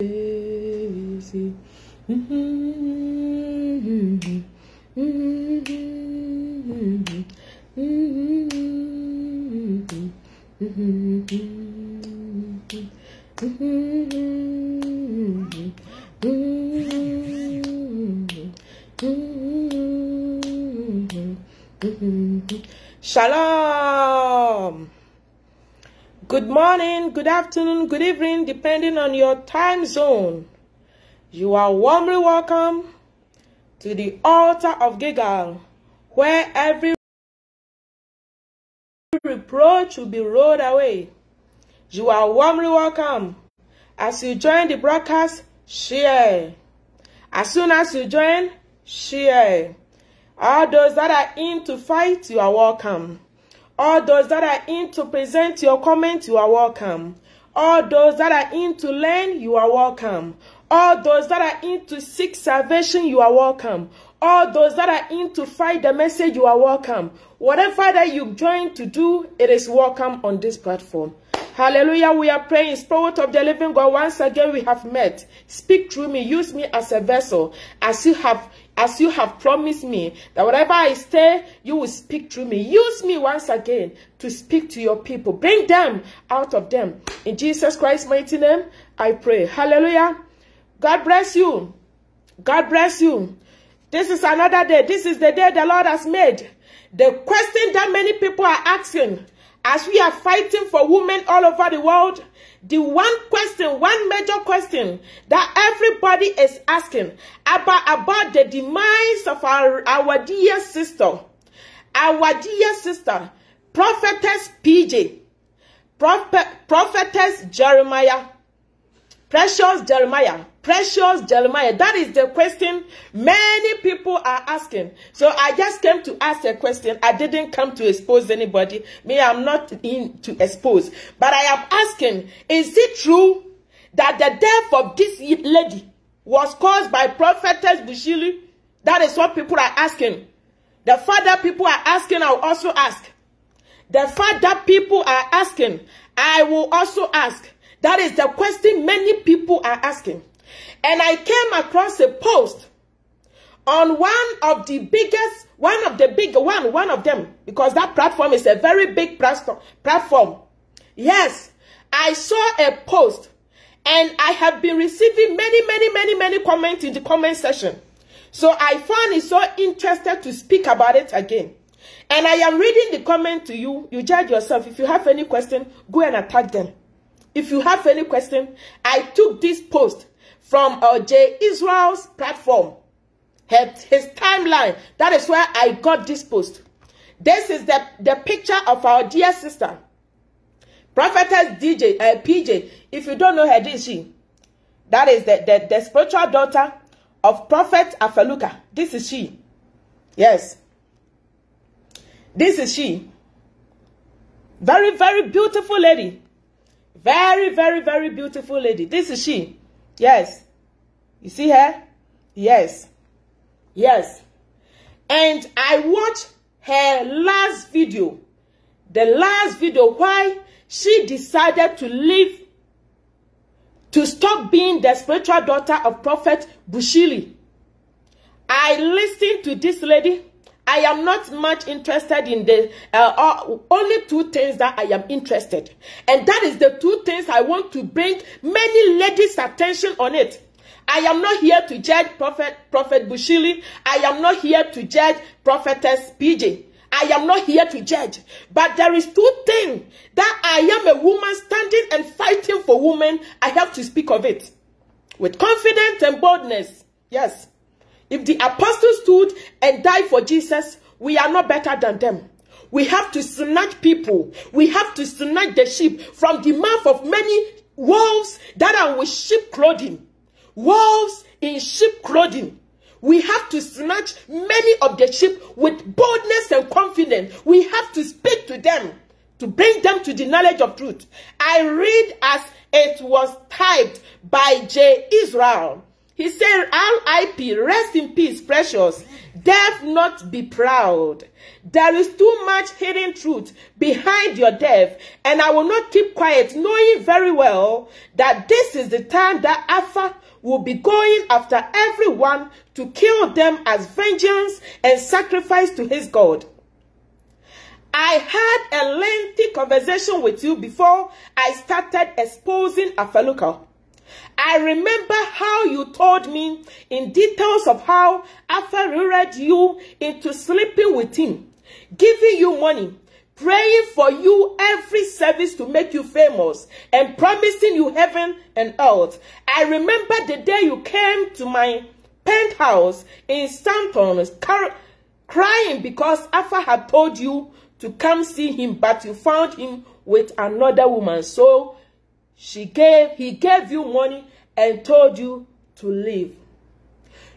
easy. Shalom. Good morning, good afternoon, good evening, depending on your time zone. You are warmly welcome to the altar of Gilgal, where every reproach will be rolled away. You are warmly welcome. As you join the broadcast, share. As soon as you join, share. All those that are in to fight, you are welcome. All those that are in to present your comment, you are welcome. All those that are in to learn, you are welcome. All those that are in to seek salvation, you are welcome. All those that are in to fight the message, you are welcome. Whatever that you join to do, it is welcome on this platform. Hallelujah. We are praying. Spirit of the living God, once again we have met. Speak through me. Use me as a vessel. As you have as you have promised me that whatever I say, you will speak through me. Use me once again to speak to your people. Bring them out of them. In Jesus Christ's mighty name, I pray. Hallelujah. God bless you. God bless you. This is another day. This is the day the Lord has made. The question that many people are asking as we are fighting for women all over the world, the one question, one major question that everybody is asking about, about the demise of our, our dear sister, our dear sister, prophetess PJ, prophet, prophetess Jeremiah, precious Jeremiah, precious Jeremiah. That is the question many people are asking. So I just came to ask a question. I didn't come to expose anybody. Me, I'm not in to expose. But I am asking, is it true that the death of this lady was caused by prophetess Bushili? That is what people are asking. The father people are asking, I'll also ask. The father people are asking, I will also ask. That is the question many people are asking. And I came across a post on one of the biggest, one of the big one, one of them, because that platform is a very big platform. Yes, I saw a post and I have been receiving many, many, many, many comments in the comment section. So I found it so interested to speak about it again. And I am reading the comment to you. You judge yourself. If you have any question, go and attack them. If you have any question, I took this post from uh, J. Israel's platform, his, his timeline. That is where I got this post. This is the, the picture of our dear sister, Prophetess DJ, uh, PJ. If you don't know her, this is she. That is the, the, the spiritual daughter of Prophet Afaluka. This is she. Yes. This is she. Very, very beautiful lady. Very, very, very beautiful lady. This is she. Yes. You see her? Yes. Yes. And I watched her last video. The last video why she decided to leave to stop being the spiritual daughter of Prophet Bushili. I listened to this lady. I am not much interested in the uh, uh, only two things that I am interested. And that is the two things I want to bring many ladies' attention on it. I am not here to judge Prophet, Prophet Bushiri. I am not here to judge Prophetess PJ. I am not here to judge. But there is two things that I am a woman standing and fighting for women. I have to speak of it. With confidence and boldness. Yes. If the apostles stood and died for Jesus, we are not better than them. We have to snatch people. We have to snatch the sheep from the mouth of many wolves that are with sheep clothing. Wolves in sheep clothing. We have to snatch many of the sheep with boldness and confidence. We have to speak to them to bring them to the knowledge of truth. I read as it was typed by J. Israel. He said, RIP, rest in peace, precious. Death not be proud. There is too much hidden truth behind your death, and I will not keep quiet, knowing very well that this is the time that Alpha will be going after everyone to kill them as vengeance and sacrifice to his God. I had a lengthy conversation with you before I started exposing Alph Lukau. I remember how you told me in details of how Afa lured you into sleeping with him, giving you money, praying for you every service to make you famous, and promising you heaven and earth. I remember the day you came to my penthouse in Stanton, crying because Afa had told you to come see him, but you found him with another woman. So she gave, he gave you money and told you to leave.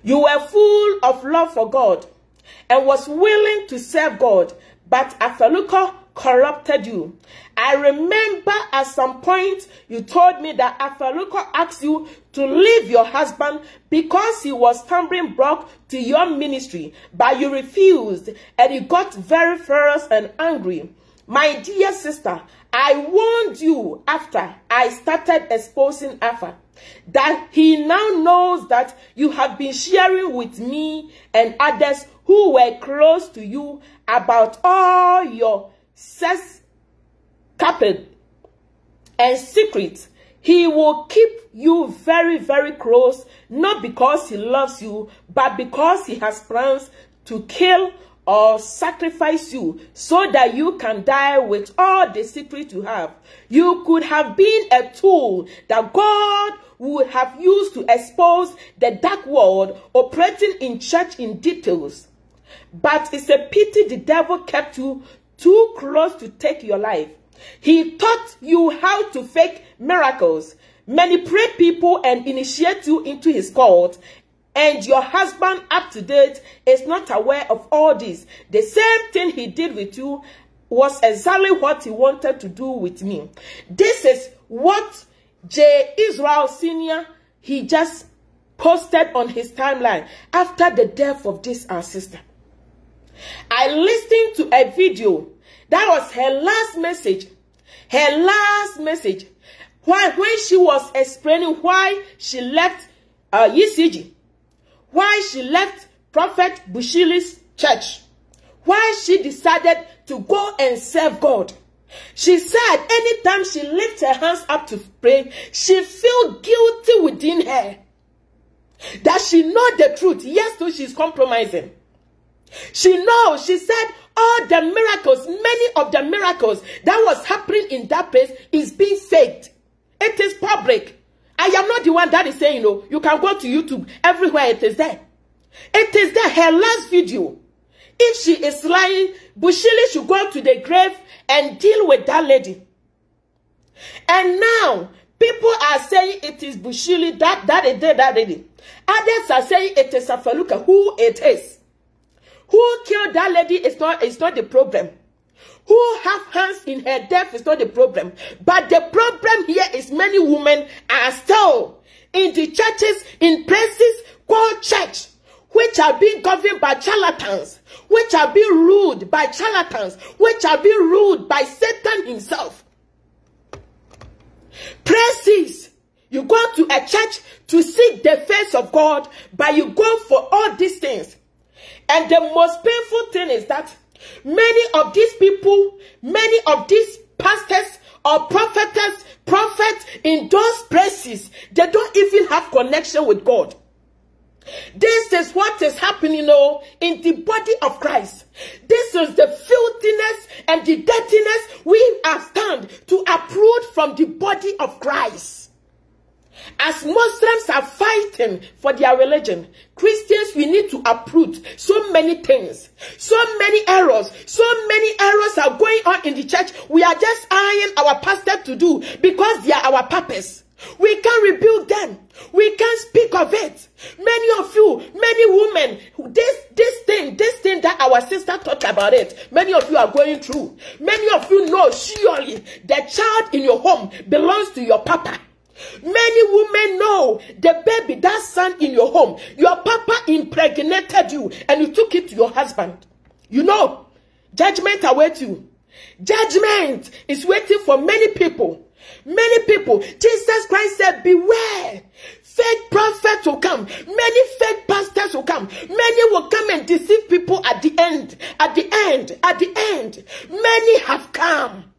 You were full of love for God and was willing to serve God, but Alph Lukau corrupted you. I remember at some point you told me that Alph Lukau asked you to leave your husband because he was stumbling block to your ministry, but you refused and you got very furious and angry. My dear sister, I warned you after I started exposing Alpha that he now knows that you have been sharing with me and others who were close to you about all your sex carpet and secrets. He will keep you very, very close, not because he loves you, but because he has plans to kill or sacrifice you so that you can die with all the secret you have. You could have been a tool that God would have used to expose the dark world operating in church in details. But it's a pity the devil kept you too close to take your life. He taught you how to fake miracles, manipulate people and initiate you into his cult and your husband up to date is not aware of all this. The same thing he did with you was exactly what he wanted to do with me. This is what J. Israel Sr. he just posted on his timeline after the death of this our sister. I listened to a video. That was her last message. Her last message. Why, when she was explaining why she left uh, ECG why she left Prophet Bushiri's church, why she decided to go and serve God. She said anytime she lifts her hands up to pray, she feel guilty within her. That she know the truth, yes, though she's compromising. She knows, she said, all the miracles, many of the miracles that was happening in that place is being faked. It is public. I am not the one that is saying, you know, you can go to YouTube. Everywhere it is there. It is there. Her last video. If she is lying, Bushili should go to the grave and deal with that lady. And now, people are saying it is Bushili, that, that is there, that lady. Others are saying it is Afaluka, who it is. Who killed that lady is not, is not the problem who have hands in her death is not the problem. But the problem here is many women are still in the churches, in places called church, which are being governed by charlatans, which are being ruled by charlatans, which are being ruled by Satan himself. Places you go to a church to seek the face of God, but you go for all these things. And the most painful thing is that Many of these people, many of these pastors or prophetess, prophets in those places, they don't even have connection with God. This is what is happening oh, in the body of Christ. This is the filthiness and the dirtiness we are stand to uproot from the body of Christ. As Muslims are fighting for their religion, Christians, we need to uproot so many things, so many errors, so many errors are going on in the church. We are just eyeing our pastor to do because they are our purpose. We can rebuild them. We can speak of it. Many of you, many women, this this thing, this thing that our sister talked about it, many of you are going through. Many of you know surely the child in your home belongs to your papa. Many women know the baby, that son in your home, your papa impregnated you and you took it to your husband. You know, judgment awaits you. Judgment is waiting for many people. Many people. Jesus Christ said, Beware. Fake prophets will come. Many fake pastors will come. Many will come and deceive people at the end. At the end. At the end. Many have come.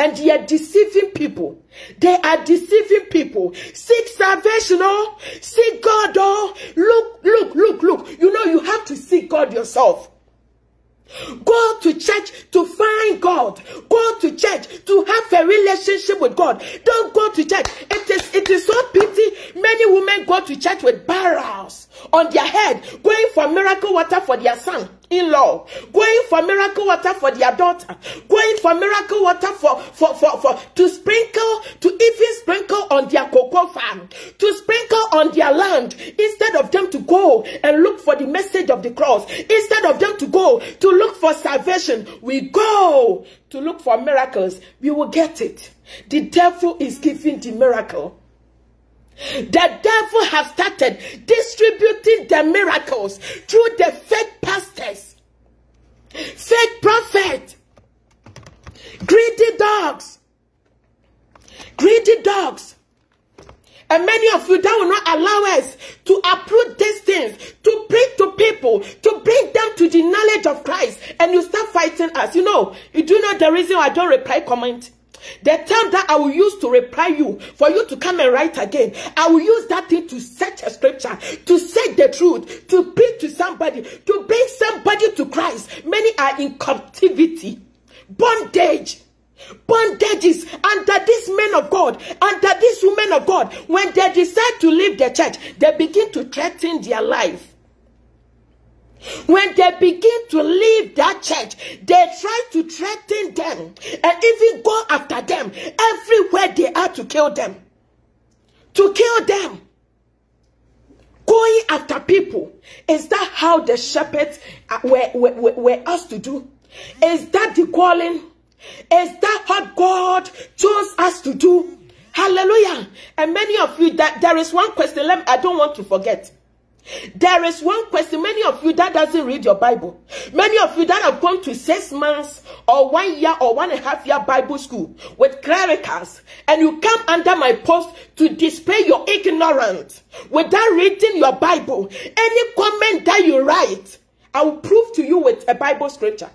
And they are deceiving people. They are deceiving people. Seek salvation, oh. Seek God, oh. Look, look, look, look. You know, you have to seek God yourself. Go to church to find God. Go to church to have a relationship with God. Don't go to church. It is, it is so pity. Many women go to church with barrels on their head, going for miracle water for their son in-law, going for miracle water for their daughter, going for miracle water for, for, for, for to sprinkle, to even sprinkle on their cocoa farm, to sprinkle on their land, instead of them to go and look for the message of the cross, instead of them to go to look for salvation, we go to look for miracles, we will get it. The devil is giving the miracle. The devil has started distributing the miracles through the fake pastors, fake prophets, greedy dogs, greedy dogs. And many of you that will not allow us to approve these things, to preach to people, to bring them to the knowledge of Christ. And you start fighting us. You know, you do know the reason I don't reply comment. The time that I will use to reply you, for you to come and write again, I will use that thing to search a scripture, to say the truth, to preach to somebody, to bring somebody to Christ. Many are in captivity, bondage, bondages under these men of God, under these women of God. When they decide to leave the church, they begin to threaten their life. When they begin to leave that church, they try to threaten them and even go after them everywhere they are to kill them. To kill them. Going after people. Is that how the shepherds uh, were, were, were asked to do? Is that the calling? Is that what God chose us to do? Hallelujah. And many of you, that there is one question I don't want to forget. There is one question. Many of you that doesn't read your Bible. Many of you that have gone to six months or one year or one and a half year Bible school with clericals and you come under my post to display your ignorance without reading your Bible. Any comment that you write, I will prove to you with a Bible scripture.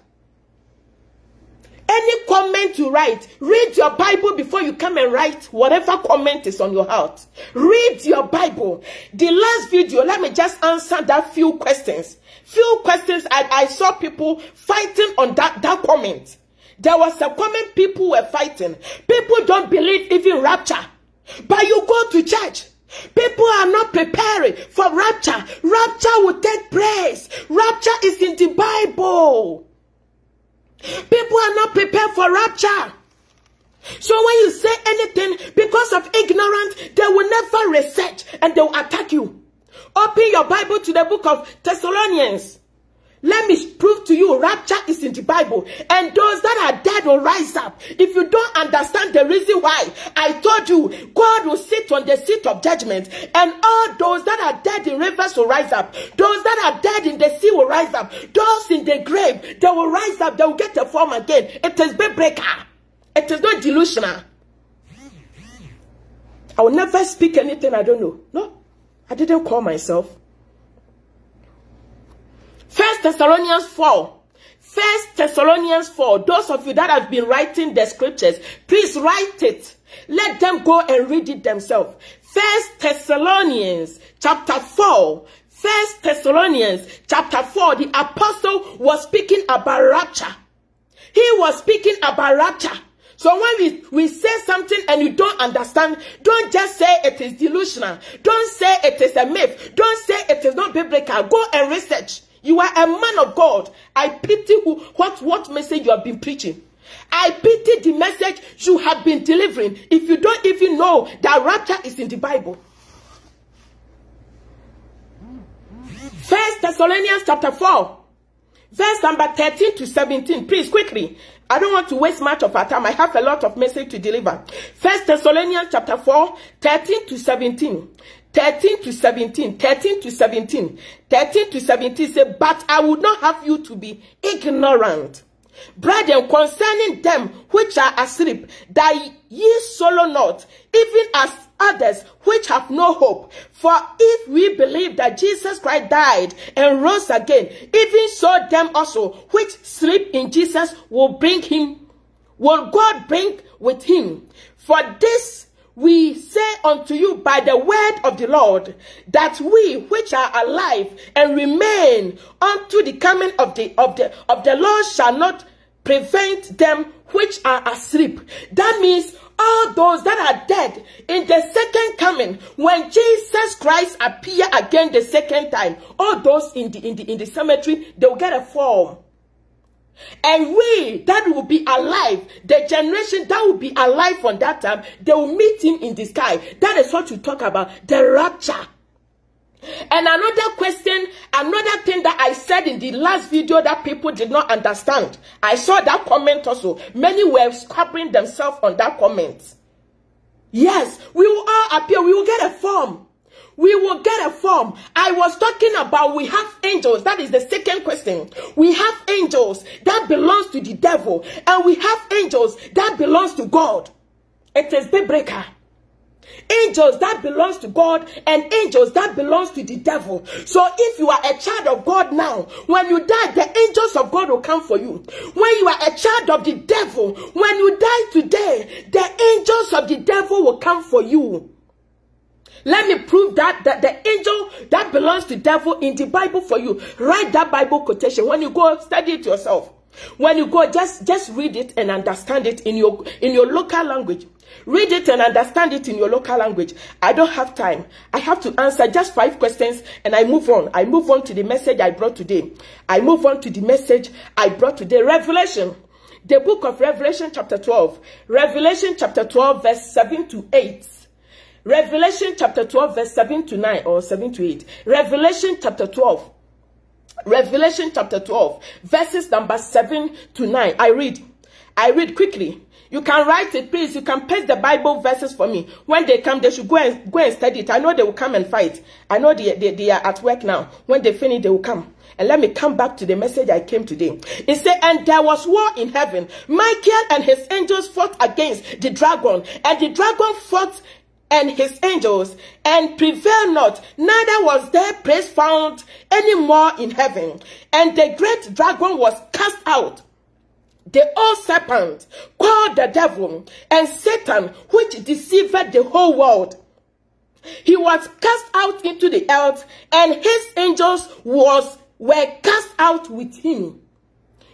Any comment you write, read your Bible before you come and write whatever comment is on your heart. Read your Bible. The last video, let me just answer that few questions. Few questions, I, I saw people fighting on that, that comment. There was a comment people were fighting. People don't believe even rapture. But you go to church. People are not preparing for rapture. Rapture will take place. Rapture is in the Bible. People are not prepared for rapture. So when you say anything because of ignorance, they will never research and they will attack you. Open your Bible to the book of Thessalonians. Let me prove to you, rapture is in the Bible. And those that are dead will rise up. If you don't understand the reason why, I told you, God will sit on the seat of judgment. And all those that are dead in rivers will rise up. Those that are dead in the sea will rise up. Those in the grave, they will rise up. They will get a form again. It is breaker. It is not delusional. I will never speak anything I don't know. No, I didn't call myself. First Thessalonians 4. First Thessalonians 4. Those of you that have been writing the scriptures, please write it. Let them go and read it themselves. First Thessalonians chapter 4. First Thessalonians chapter 4. The apostle was speaking about rapture. He was speaking about rapture. So when we, we say something and you don't understand, don't just say it is delusional. Don't say it is a myth. Don't say it is not biblical. Go and research. You are a man of God. I pity who, what, what message you have been preaching. I pity the message you have been delivering if you don't even know that rapture is in the Bible. First Thessalonians chapter 4, Verse number 13 to 17. Please, quickly. I don't want to waste much of our time. I have a lot of message to deliver. First Thessalonians chapter 4, 13 to 17. 13 to 17, 13 to 17, 13 to 17 say, But I would not have you to be ignorant, brethren, concerning them which are asleep, that ye sorrow not, even as others which have no hope. For if we believe that Jesus Christ died and rose again, even so them also which sleep in Jesus will bring him, will God bring with him. For this we say unto you by the word of the Lord, that we which are alive and remain unto the coming of the of the of the Lord shall not prevent them which are asleep. That means all those that are dead in the second coming, when Jesus Christ appear again the second time, all those in the in the in the cemetery, they will get a form. And we that will be alive, the generation that will be alive from that time, they will meet him in the sky. That is what you talk about, the rapture. And another question, another thing that I said in the last video that people did not understand. I saw that comment also. Many were scrapping themselves on that comment. Yes, we will all appear. We will get a form. We will get a form. I was talking about we have angels. That is the second question. We have angels that belongs to the devil. And we have angels that belongs to God. It is the breaker angels that belongs to God and angels that belongs to the devil. So if you are a child of God now, when you die, the angels of God will come for you. When you are a child of the devil, when you die today, the angels of the devil will come for you. Let me prove that, that the angel that belongs to devil in the Bible for you. Write that Bible quotation. When you go study it yourself. When you go, just, just read it and understand it in your, in your local language. Read it and understand it in your local language. I don't have time. I have to answer just five questions and I move on. I move on to the message I brought today. I move on to the message I brought today. Revelation. The book of Revelation chapter 12. Revelation chapter 12 verse 7 to 8. Revelation chapter 12 verse 7 to 9 or 7 to 8. Revelation chapter 12. Revelation chapter 12 verses number 7 to 9. I read. I read quickly. You can write it, please. You can paste the Bible verses for me. When they come, they should go and go and study it. I know they will come and fight. I know they, they, they are at work now. When they finish, they will come. And let me come back to the message I came today. It said, and there was war in heaven. Michael and his angels fought against the dragon. And the dragon fought and his angels and prevailed not neither was their place found any more in heaven and the great dragon was cast out the old serpent called the devil and Satan, which deceived the whole world. He was cast out into the earth, and his angels was were cast out with him.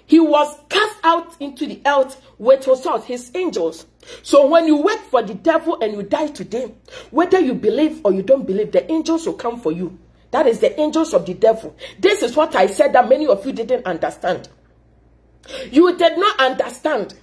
He was cast out into the earth with his angels. So when you work for the devil and you die today, whether you believe or you don't believe, the angels will come for you. That is the angels of the devil. This is what I said that many of you didn't understand. You did not understand.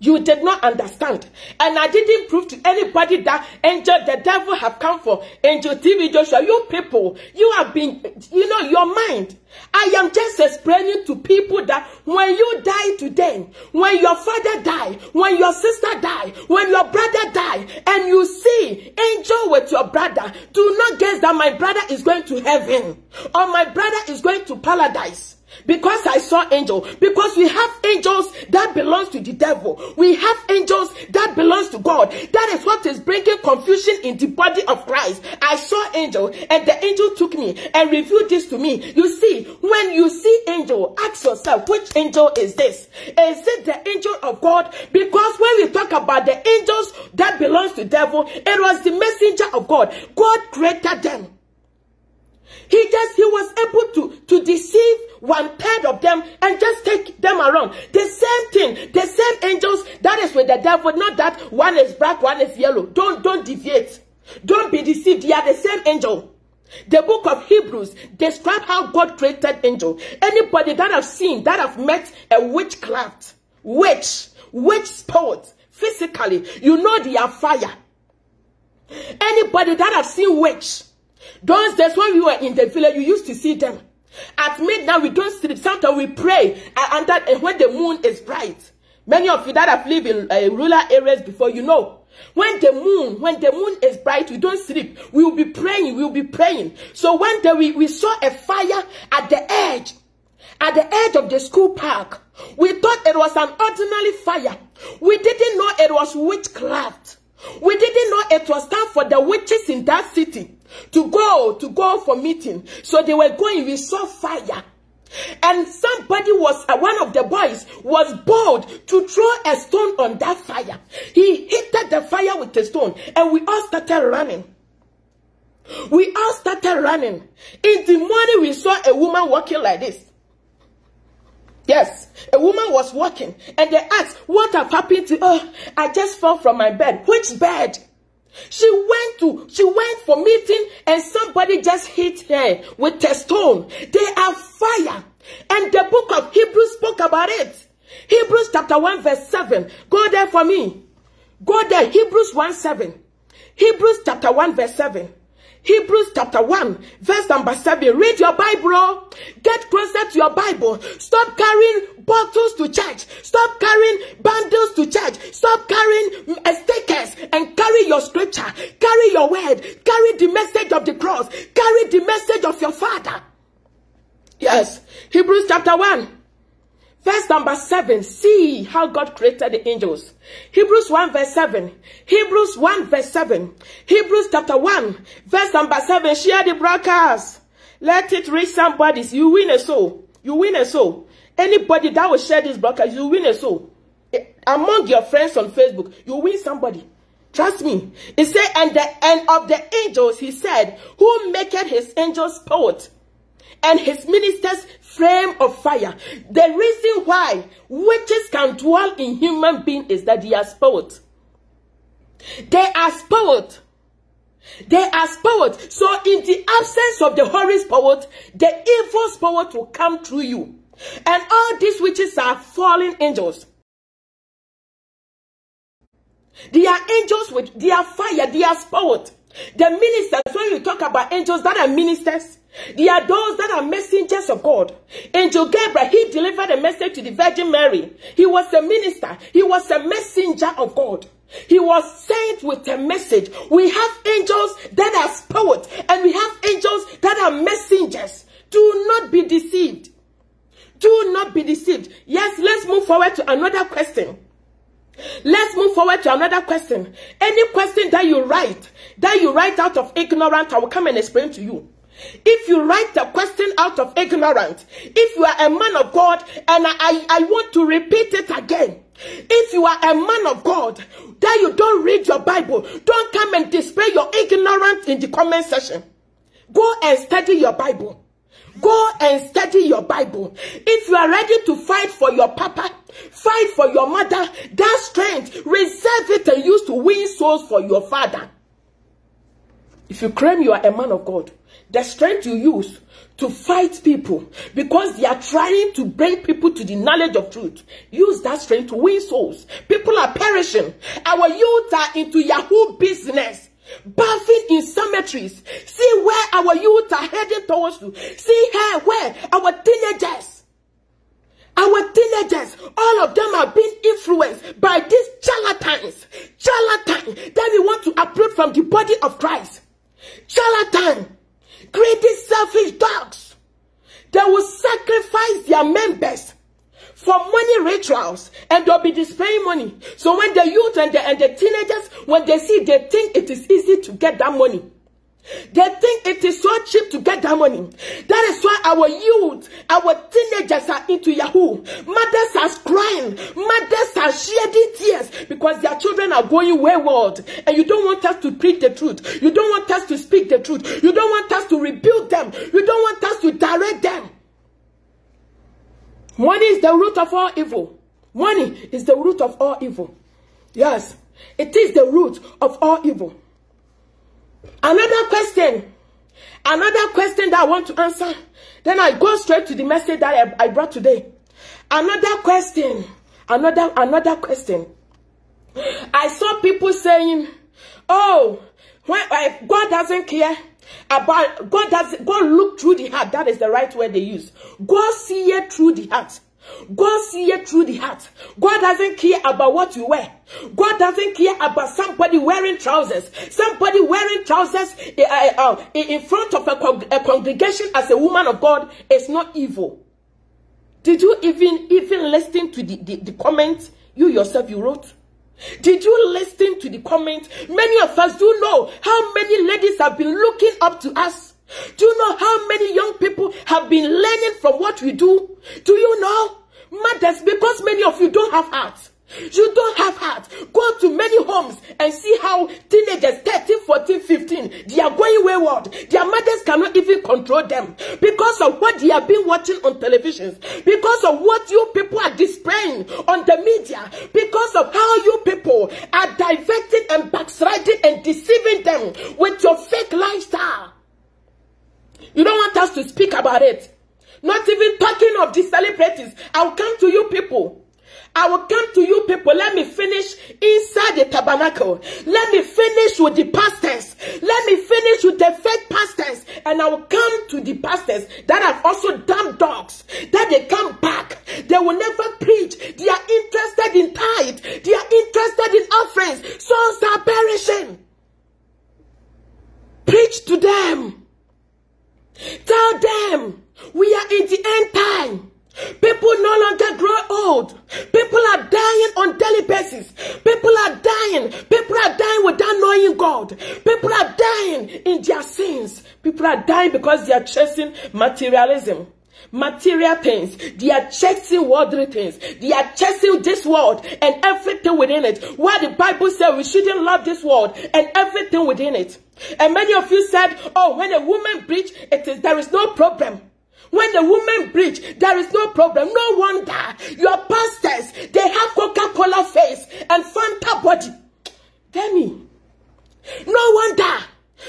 You did not understand. And I didn't prove to anybody that angel, the devil have come for angel TB Joshua. You people, you have been, you know, your mind. I am just explaining to people that when you die today, when your father die, when your sister die, when your brother die, and you see angel with your brother, do not guess that my brother is going to heaven or my brother is going to paradise. Because I saw angel. Because we have angels that belongs to the devil. We have angels that belongs to God. That is what is bringing confusion in the body of Christ. I saw angel and the angel took me and revealed this to me. You see, when you see angel, ask yourself, which angel is this? Is it the angel of God? Because when we talk about the angels that belongs to devil, it was the messenger of God. God created them. He just, he was able to, to deceive one third of them and just take them around. The same thing, the same angels, that is with the devil, not that one is black, one is yellow. Don't, don't deviate. Don't be deceived. They are the same angel. The book of Hebrews describe how God created angel. Anybody that have seen, that have met a witchcraft, witch, witch sport, physically, you know they are fire. Anybody that have seen witch, those days when we were in the village, you used to see them. At midnight, we don't sleep. Sometimes we pray and that and when the moon is bright. Many of you that have lived in uh, rural areas before, you know. When the moon, when the moon is bright, we don't sleep. We will be praying, we will be praying. So when the, we, we saw a fire at the edge, at the edge of the school park, we thought it was an ordinary fire. We didn't know it was witchcraft. We didn't know it was time for the witches in that city to go, to go for meeting. So they were going, we saw fire. And somebody was, uh, one of the boys was bold to throw a stone on that fire. He hit the fire with a stone and we all started running. We all started running. In the morning, we saw a woman walking like this. Yes, a woman was walking and they asked, what have happened to her? I just fell from my bed. Which bed? She went to, she went for meeting and somebody just hit her with a stone. They are fire. And the book of Hebrews spoke about it. Hebrews chapter 1 verse 7. Go there for me. Go there. Hebrews 1 7. Hebrews chapter 1 verse 7. Hebrews chapter 1, verse number 7. Read your Bible. Oh. Get closer to your Bible. Stop carrying bottles to church. Stop carrying bundles to church. Stop carrying stickers and carry your scripture. Carry your word. Carry the message of the cross. Carry the message of your father. Yes. Hebrews chapter 1. Verse number 7. See how God created the angels. Hebrews 1 verse 7. Hebrews 1 verse 7. Hebrews chapter 1 verse number 7. Share the broadcast. Let it reach somebody. You win a soul. You win a soul. Anybody that will share this broadcast, you win a soul. Eh, among your friends on Facebook, you win somebody. Trust me. He said, and the end of the angels, he said, who maketh his angels poet and his ministers flame of fire. The reason why witches can dwell in human being is that they are spirit. They are spirit. They are spirit. So in the absence of the Holy Spirit, the evil spirit will come through you. And all these witches are fallen angels. They are angels with their fire, their spirit. The ministers, when you talk about angels that are ministers, they are those that are messengers of God. Angel Gabriel, he delivered a message to the Virgin Mary. He was a minister. He was a messenger of God. He was sent with a message. We have angels that are spirits and we have angels that are messengers. Do not be deceived. Do not be deceived. Yes, let's move forward to another question. Let's move forward to another question. Any question that you write, that you write out of ignorance, I will come and explain to you. If you write the question out of ignorance, if you are a man of God, and I, I want to repeat it again. If you are a man of God, that you don't read your Bible, don't come and display your ignorance in the comment section. Go and study your Bible. Go and study your Bible. If you are ready to fight for your papa, fight for your mother, that strength, reserve it and use to win souls for your father. If you claim you are a man of God, the strength you use to fight people because they are trying to bring people to the knowledge of truth. Use that strength to win souls. People are perishing. Our youth are into Yahoo business. Bathing in cemeteries. See where our youth are heading towards to. See here where our teenagers. Our teenagers, all of them are being influenced by these charlatans. Charlatan that we want to uproot from the body of Christ. Charlatan greedy, selfish dogs. They will sacrifice their members for money rituals and they'll be displaying money. So when the youth and the, and the teenagers, when they see, they think it is easy to get that money. They think it is so cheap to get that money. That is why our youth, our teenagers are into Yahoo. Mothers are crying. Mothers are shedding tears because their children are going wayward. And you don't want us to preach the truth. You don't want us to speak the truth. You don't want us to rebuke them. You don't want us to direct them. Money is the root of all evil. Money is the root of all evil. Yes, it is the root of all evil. Another question. Another question that I want to answer. Then I go straight to the message that I, I brought today. Another question. Another, another question. I saw people saying, oh, when, uh, God doesn't care. About God does God look through the heart. That is the right word they use. God see it through the heart. God see it through the heart. God doesn't care about what you wear. God doesn't care about somebody wearing trousers. Somebody wearing trousers uh, uh, in front of a congregation as a woman of God is not evil. Did you even even listen to the, the, the comment you yourself you wrote? Did you listen to the comment? Many of us do know how many ladies have been looking up to us. Do you know how many young people have been learning from what we do? Do you know? Mothers, because many of you don't have hearts. You don't have heart. Go to many homes and see how teenagers, 13, 14, 15, they are going wayward. Their mothers cannot even control them because of what they have been watching on televisions, because of what you people are displaying on the media, because of how you people are diverting and backsliding and deceiving them with your fake lifestyle. You don't want us to speak about it. Not even talking of the celebrities. I'll come to you people. I will come to you people. Let me finish inside the tabernacle. Let me finish with the pastors. Let me finish with the fake pastors. And I will come to the pastors that have also dumb dogs. That they come back. They will never preach. They are interested in tithe. They are interested in offerings. Souls are perishing. Preach to them. Tell them we are in the end time. People no longer grow old. People are dying on daily basis. People are dying. People are dying without knowing God. People are dying in their sins. People are dying because they are chasing materialism. Material things. They are chasing worldly things. They are chasing this world and everything within it. Why the Bible says we shouldn't love this world and everything within it. And many of you said, oh, when a woman preach, it is, there is no problem. When the woman preach, there is no problem. No wonder your pastors, they have Coca-Cola face and Fanta body. Tell me. No wonder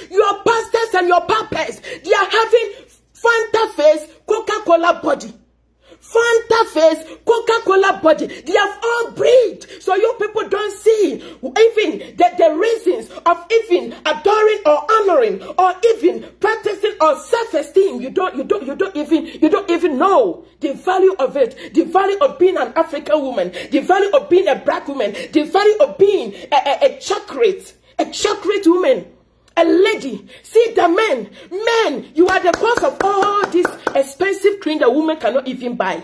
your pastors and your papas, they are having Fanta face, Coca-Cola body. Fanta face, Coca-Cola body. They have all breathed. So you people don't see even the, the reasons of even adoring or honoring or even practicing or self-esteem. You don't, you don't, you don't even, you don't even know the value of it. The value of being an African woman. The value of being a black woman. The value of being a, a, a chocolate, a chocolate woman a lady. See the men. Men, you are the cause of all this expensive cream that women cannot even buy.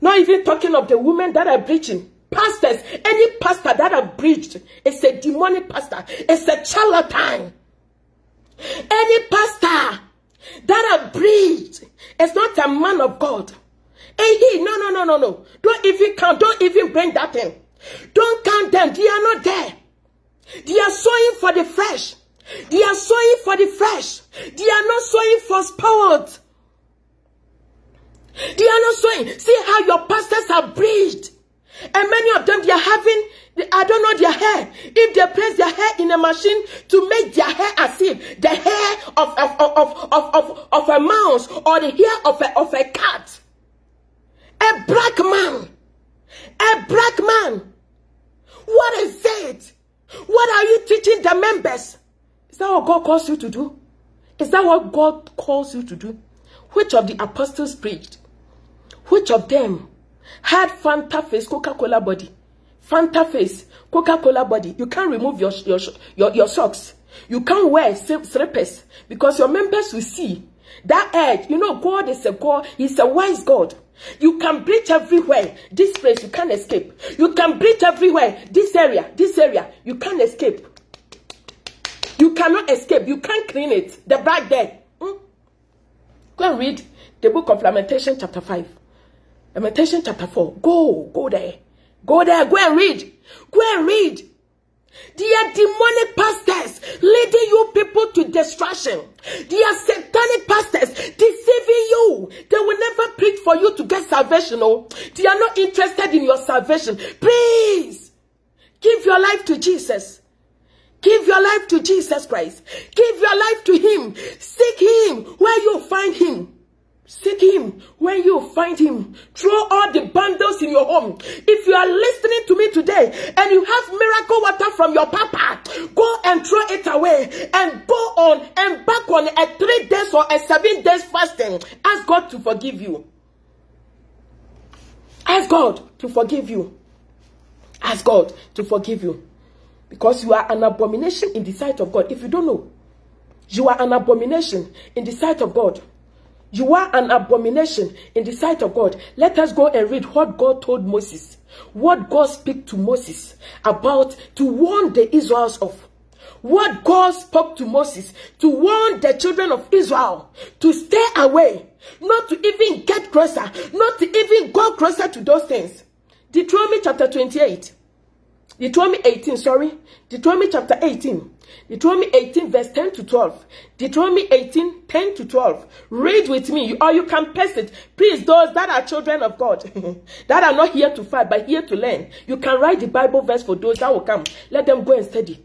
Not even talking of the women that are preaching. Pastors, any pastor that are preached is a demonic pastor. It's a charlatan. Any pastor that are preached is not a man of God. Hey, he, no, no, no, no, no. Don't even count. Don't even bring that in. Don't count them. They are not there. They are sowing for the flesh. They are sowing for the flesh. They are not sowing for sport. They are not sowing. See how your pastors are breathed. And many of them, they are having, I don't know their hair. If they place their hair in a machine to make their hair as if the hair of, of, of, of, of, of a mouse or the hair of a, of a cat. A black man. A black man. What is it? What are you teaching the members? Is that what God calls you to do? Is that what God calls you to do? Which of the apostles preached? Which of them had Fanta face, Coca-Cola body? Fanta face, Coca-Cola body. You can't remove your, your, your, your socks. You can't wear slippers because your members will see that edge. You know, God is a God. He's a wise God. You can breach everywhere. This place, you can't escape. You can breach everywhere. This area, this area, you can't escape. You cannot escape. You can't clean it. The back there. Hmm? Go and read the book of Lamentation chapter 5. Lamentation chapter 4. Go, go there. Go there. Go and read. Go and read. They are demonic pastors leading you people to destruction. They are satanic pastors deceiving you. They will never preach for you to get salvation. Oh, they are not interested in your salvation. Please give your life to Jesus. Give your life to Jesus Christ. Give your life to him. Seek him where you find him. Seek him when you find him. Throw all the bundles in your home. If you are listening to me today and you have miracle water from your papa, go and throw it away and go on and back on a three days or a seven days fasting. Ask God to forgive you. Ask God to forgive you. Ask God to forgive you. Because you are an abomination in the sight of God. If you don't know, you are an abomination in the sight of God. You are an abomination in the sight of God. Let us go and read what God told Moses. What God spoke to Moses about to warn the Israelites of. What God spoke to Moses to warn the children of Israel to stay away, not to even get closer, not to even go closer to those things. Deuteronomy chapter 28. Deuteronomy 18, sorry. Deuteronomy chapter 18. Deuteronomy 18 verse 10 to 12. Deuteronomy 18, 10 to 12. Read with me or you can paste it. Please, those that are children of God, that are not here to fight but here to learn, you can write the Bible verse for those that will come. Let them go and study.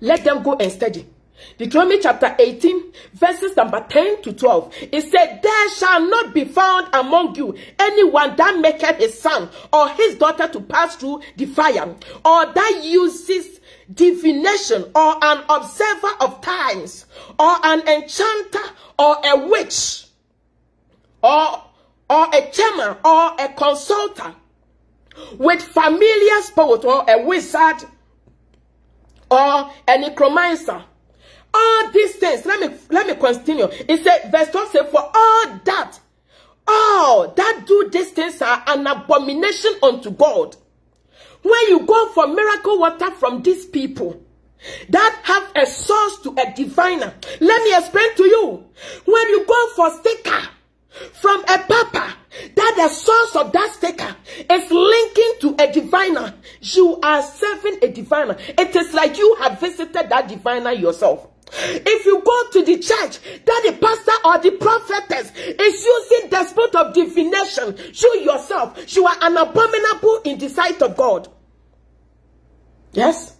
Let them go and study. Deuteronomy chapter 18, verses number 10 to 12. It said, There shall not be found among you anyone that maketh his son or his daughter to pass through the fire, or that uses divination, or an observer of times, or an enchanter, or a witch, or, or a charmer, or a consulter, with familiar spirit, or a wizard, or a necromancer. All these things let me let me continue. It said verse 12 said for all that all that do these things are an abomination unto god when you go for miracle water from these people that have a source to a diviner let me explain to you. When you go for sticker from a papa that the source of that sticker is linking to a diviner you are serving a diviner. It is like you have visited that diviner yourself if you go to the church that the pastor or the prophetess is using the spirit of divination, you yourself, you are an abominable in the sight of God. Yes?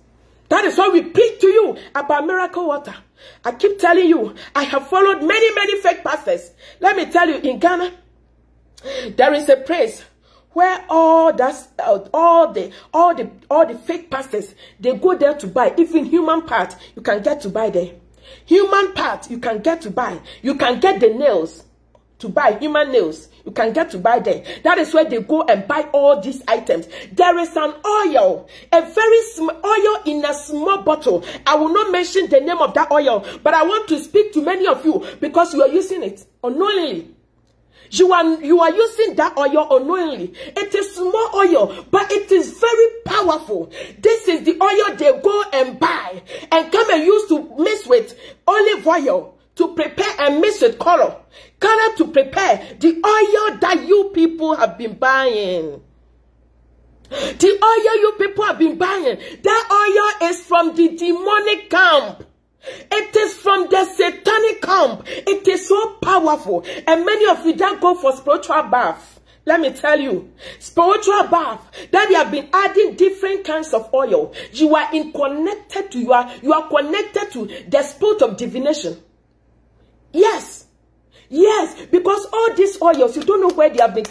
That is why we preach to you about miracle water. I keep telling you, I have followed many, many fake pastors. Let me tell you, in Ghana, there is a place where all that uh, all the all the all the fake pastors they go there to buy even human parts you can get to buy there Human parts you can get to buy. You can get the nails to buy human nails. You can get to buy them. That is where they go and buy all these items. There is an oil, a very small oil in a small bottle. I will not mention the name of that oil, but I want to speak to many of you because you are using it unknowingly. You are, you are using that oil unknowingly. It is small oil, but it is very powerful. This is the oil they go and buy and come and use to mix with olive oil to prepare and mix with color. Color to prepare the oil that you people have been buying. The oil you people have been buying, that oil is from the demonic camp. It is from the satanic camp. It is so powerful. And many of you that go for spiritual bath. Let me tell you, spiritual bath, that you have been adding different kinds of oil. You are in connected to, you are, you are connected to the spirit of divination. Yes. Yes, because all these oils, you don't know where they have been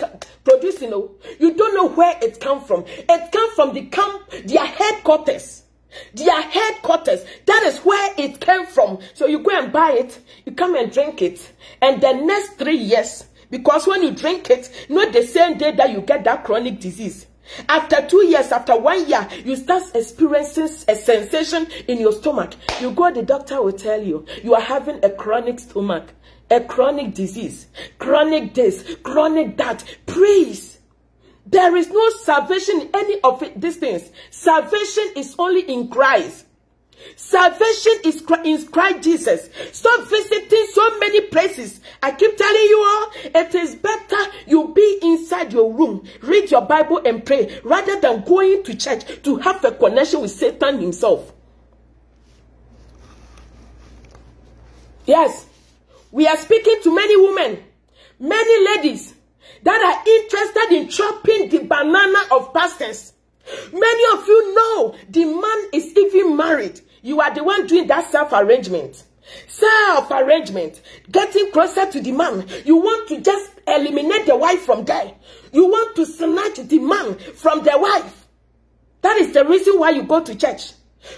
you know. Oh. You don't know where it come from. It comes from the camp, their headquarters. Their headquarters. That is where it came from. So you go and buy it. You come and drink it. And the next three years, because when you drink it, not the same day that you get that chronic disease. After two years, after one year, you start experiencing a sensation in your stomach. You go, the doctor will tell you, you are having a chronic stomach, a chronic disease, chronic this, chronic that. Please there is no salvation in any of it, these things. Salvation is only in Christ. Salvation is in Christ Jesus. Stop visiting so many places. I keep telling you all, it is better you be inside your room, read your Bible and pray, rather than going to church to have a connection with Satan himself. Yes, we are speaking to many women, many ladies that are interested in chopping the banana of pastors. Many of you know the man is even married. You are the one doing that self-arrangement. self arrangement, getting closer to the man. You want to just eliminate the wife from there. You want to snatch the man from the wife. That is the reason why you go to church.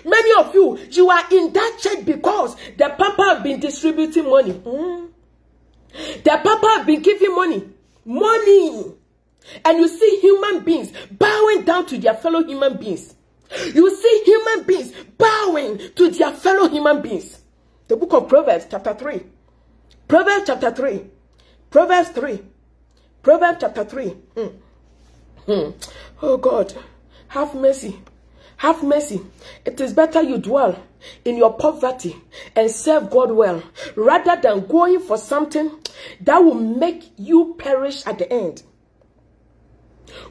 Many of you, you are in that church because the papa have been distributing money. Mm. The papa have been giving money. Money. And you see human beings bowing down to their fellow human beings. You see human beings bowing to their fellow human beings. The book of Proverbs chapter 3. Proverbs chapter 3. Proverbs 3. Proverbs chapter 3. Mm. Mm. Oh God, have mercy. Have mercy. It is better you dwell in your poverty and serve God well rather than going for something that will make you perish at the end.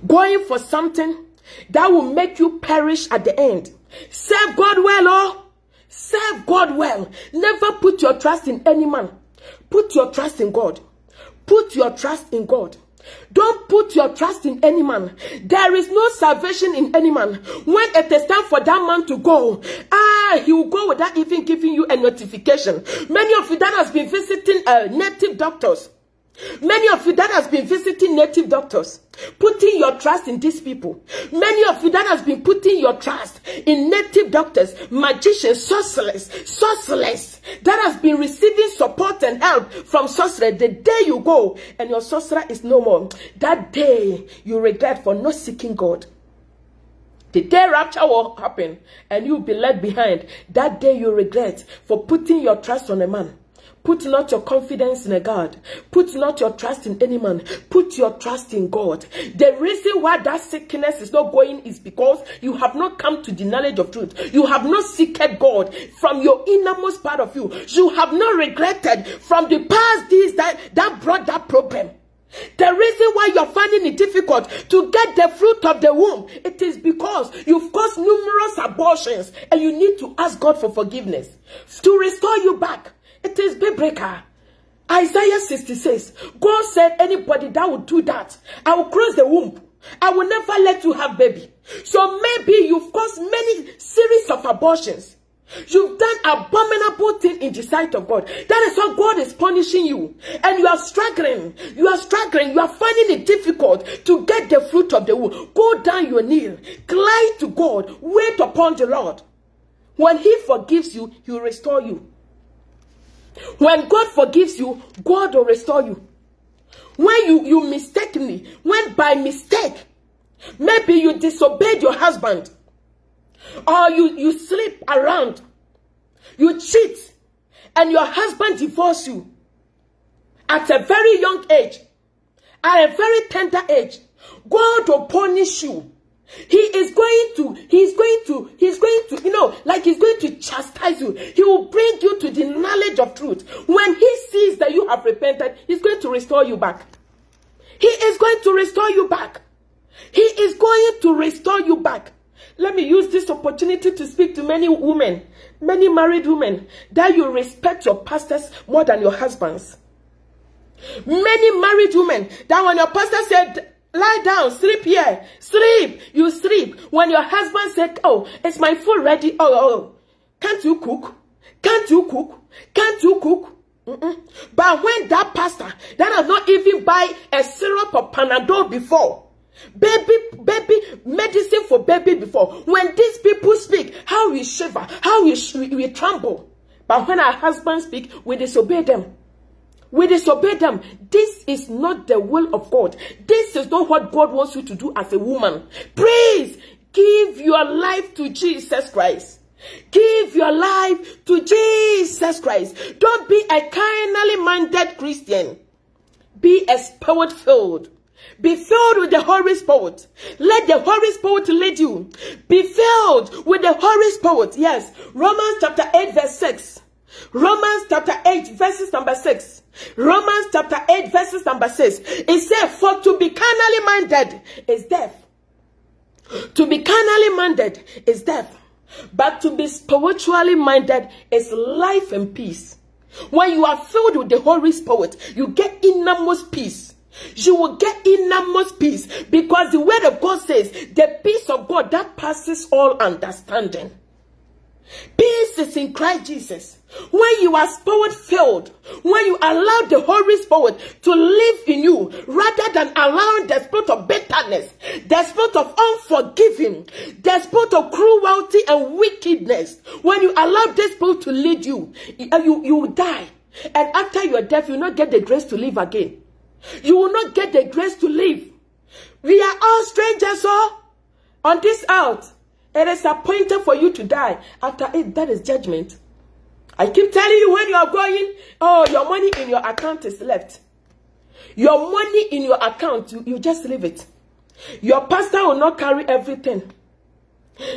Going for something that will make you perish at the end. Serve God well, oh. Serve God well. Never put your trust in any man. Put your trust in God. Put your trust in God. Don't put your trust in any man. There is no salvation in any man. When it is time for that man to go, ah, he will go without even giving you a notification. Many of you that has been visiting uh, native doctors, Many of you that has been visiting native doctors, putting your trust in these people. Many of you that has been putting your trust in native doctors, magicians, sorcerers, sorcerers, that has been receiving support and help from sorcerer. The day you go and your sorcerer is no more, that day you regret for not seeking God. The day rapture will happen and you'll be left behind. That day you regret for putting your trust on a man. Put not your confidence in a God. Put not your trust in any man. Put your trust in God. The reason why that sickness is not going is because you have not come to the knowledge of truth. You have not seeked God from your innermost part of you. You have not regretted from the past deeds that, that brought that problem. The reason why you're finding it difficult to get the fruit of the womb, it is because you've caused numerous abortions and you need to ask God for forgiveness to restore you back. It is biblical. Isaiah 66. God said, anybody that would do that, I will close the womb. I will never let you have baby. So maybe you've caused many series of abortions. You've done abominable thing in the sight of God. That is why God is punishing you. And you are struggling. You are struggling. You are finding it difficult to get the fruit of the womb. Go down your knee. Cry to God. Wait upon the Lord. When he forgives you, he will restore you. When God forgives you, God will restore you. When you, you mistakenly, when by mistake, maybe you disobeyed your husband, or you, you sleep around, you cheat, and your husband divorced you at a very young age, at a very tender age, God will punish you he is going to, he's going to, he's going to, you know, like he's going to chastise you. He will bring you to the knowledge of truth. When he sees that you have repented, he's going to restore you back. He is going to restore you back. He is going to restore you back. Let me use this opportunity to speak to many women, many married women, that you respect your pastors more than your husbands. Many married women, that when your pastor said, Lie down, sleep here, sleep, you sleep. When your husband said, oh, is my food ready? Oh, oh, oh, can't you cook? Can't you cook? Can't you cook? Mm -mm. But when that pastor that has not even buy a syrup of Panadol before, baby, baby, medicine for baby before, when these people speak, how we shiver, how we, we, we tremble. But when our husbands speak, we disobey them. We disobey them. This is not the will of God. This is not what God wants you to do as a woman. Please give your life to Jesus Christ. Give your life to Jesus Christ. Don't be a carnally minded Christian. Be a spirit filled. Be filled with the Holy Spirit. Let the Holy Spirit lead you. Be filled with the Holy Spirit. Yes. Romans chapter 8 verse 6. Romans chapter 8 verses number 6. Romans chapter 8 verses number 6. It says, for to be carnally minded is death. To be carnally minded is death. But to be spiritually minded is life and peace. When you are filled with the Holy Spirit, you get innermost peace. You will get innermost peace because the word of God says the peace of God that passes all understanding. Peace is in Christ Jesus. When you are spirit filled, when you allow the Holy Spirit to live in you, rather than allowing the spirit of bitterness, the spirit of unforgiving, the spirit of cruelty and wickedness, when you allow this spirit to lead you, uh, you, you will die. And after your death, you will not get the grace to live again. You will not get the grace to live. We are all strangers, all on this earth. It is appointed for you to die. After it, that is judgment. I keep telling you when you are going, oh, your money in your account is left. Your money in your account, you, you just leave it. Your pastor will not carry everything.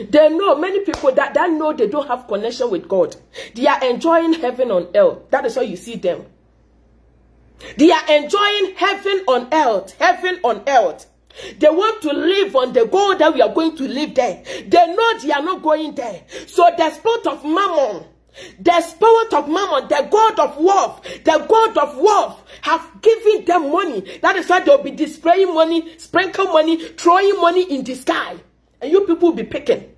They know many people that, that know they don't have connection with God. They are enjoying heaven on earth. That is why you see them. They are enjoying heaven on earth. Heaven on earth. They want to live on the goal that we are going to live there. They know they are not going there. So the spirit of mammon, the spirit of mammon, the god of wealth, the god of wealth have given them money. That is why they'll be displaying money, sprinkle money, throwing money in the sky. And you people will be picking.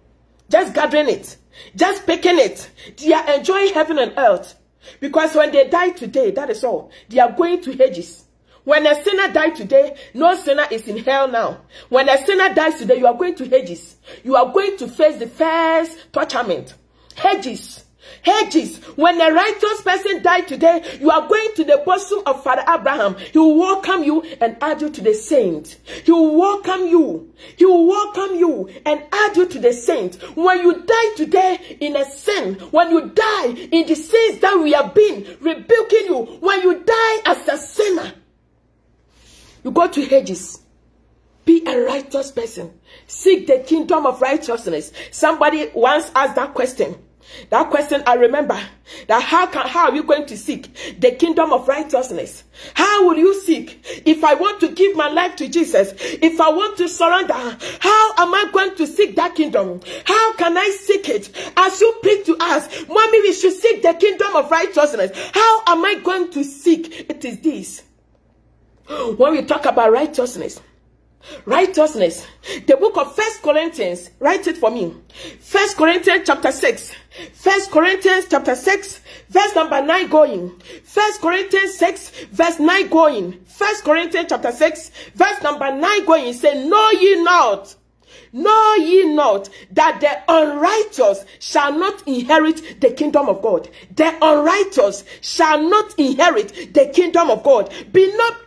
Just gathering it. Just picking it. They are enjoying heaven and earth. Because when they die today, that is all. They are going to Hades. When a sinner dies today, no sinner is in hell now. When a sinner dies today, you are going to Hades. You are going to face the first torturement. Hades. Hedges, when a righteous person died today, you are going to the bosom of Father Abraham. He will welcome you and add you to the saint. He will welcome you. He will welcome you and add you to the saint. When you die today in a sin, when you die in the sins that we have been rebuking you, when you die as a sinner, you go to Hedges. Be a righteous person. Seek the kingdom of righteousness. Somebody once asked that question. That question I remember that how can how are you going to seek the kingdom of righteousness? How will you seek if I want to give my life to Jesus? If I want to surrender, how am I going to seek that kingdom? How can I seek it? As you preach to us, mommy, we should seek the kingdom of righteousness. How am I going to seek? It is this. When we talk about righteousness, righteousness the book of first corinthians write it for me. First corinthians chapter 6 first corinthians chapter 6 verse number 9 going. First corinthians 6 verse 9 going. First corinthians chapter 6 verse number 9 going. Say know ye not Know ye not that the unrighteous shall not inherit the kingdom of God? The unrighteous shall not inherit the kingdom of God. Be not,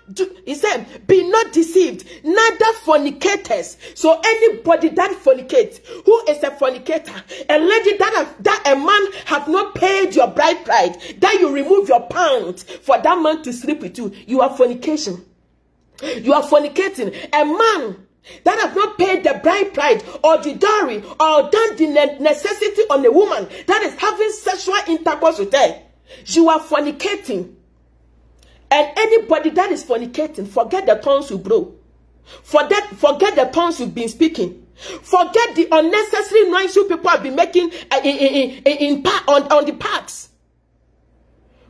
he said, be not deceived, neither fornicators. So anybody that fornicates, who is a fornicator, a lady that have, that a man have not paid your bride pride, that you remove your pound for that man to sleep with you, you are fornication. You are fornicating. A man that have not paid the bride price or the dowry or done the necessity on a woman that is having sexual intercourse with her, you are fornicating. And anybody that is fornicating, forget the tongues you blow. Forget, forget the tongues you've been speaking. Forget the unnecessary noise you people have been making uh, in, in, in, in, on, on the parks.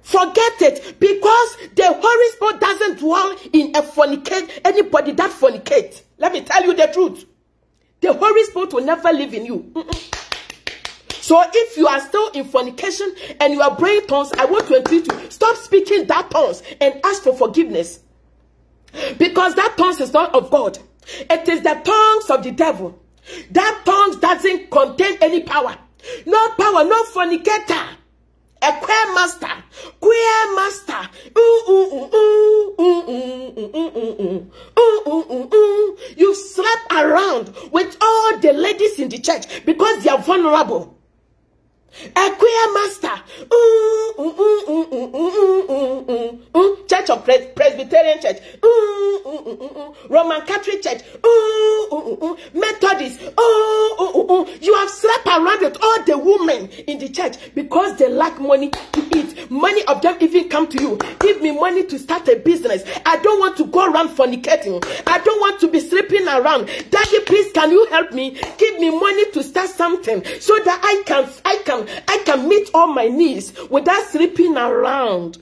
Forget it because the Holy Spirit doesn't dwell in a fornicate, anybody that fornicate. Let me tell you the truth. The Holy Spirit will never live in you. Mm -mm. So if you are still in fornication and you are praying tongues, I want to entreat you, stop speaking that tongues and ask for forgiveness. Because that tongues is not of God. It is the tongues of the devil. That tongues doesn't contain any power. No power, no fornicator a queer master, queer master. You slept around with all the ladies in the church because they are vulnerable. A queer master. Church of Pres Presbyterian Church. Roman Catholic Church. Methodist. You have slept around with all the women in the church because they lack money to eat. Many of them even come to you. Give me money to start a business. I don't want to go around fornicating. I don't want to be sleeping around. Daddy, please, can you help me? Give me money to start something so that I can, I can I can meet all my needs without sleeping around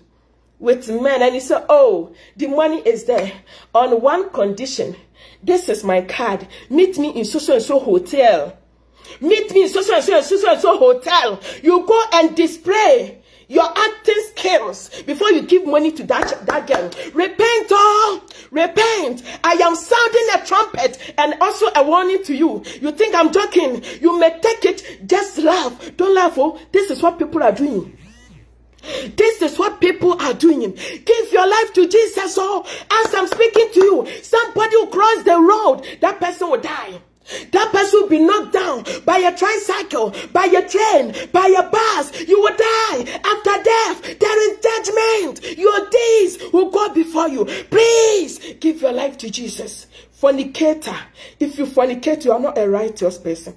with men. And he said, oh, the money is there on one condition. This is my card. Meet me in so so and so hotel. Meet me in so so and so so, so and so hotel. You go and display your acting skills before you give money to that, that girl. Repent, oh, repent. I am sounding a trumpet and also a warning to you. You think I'm joking? You may take it, just laugh. Don't laugh, oh. This is what people are doing. This is what people are doing. Give your life to Jesus. Oh, as I'm speaking to you, somebody who cross the road, that person will die. That person will be knocked down by a tricycle, by a train, by a bus. You will die after death. There is judgment. Your days will go before you. Please give your life to Jesus. Fornicator. If you fornicate, you are not a righteous person.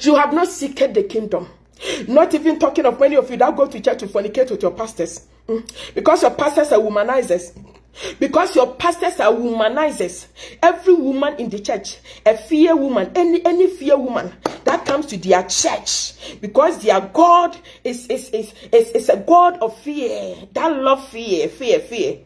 You have not seeked the kingdom. Not even talking of many of you that go to church to fornicate with your pastors. Mm. Because your pastors are womanizers. Because your pastors are womanizers. Every woman in the church, a fear woman, any any fear woman that comes to their church, because their God is is is is, is a God of fear. That love fear, fear, fear.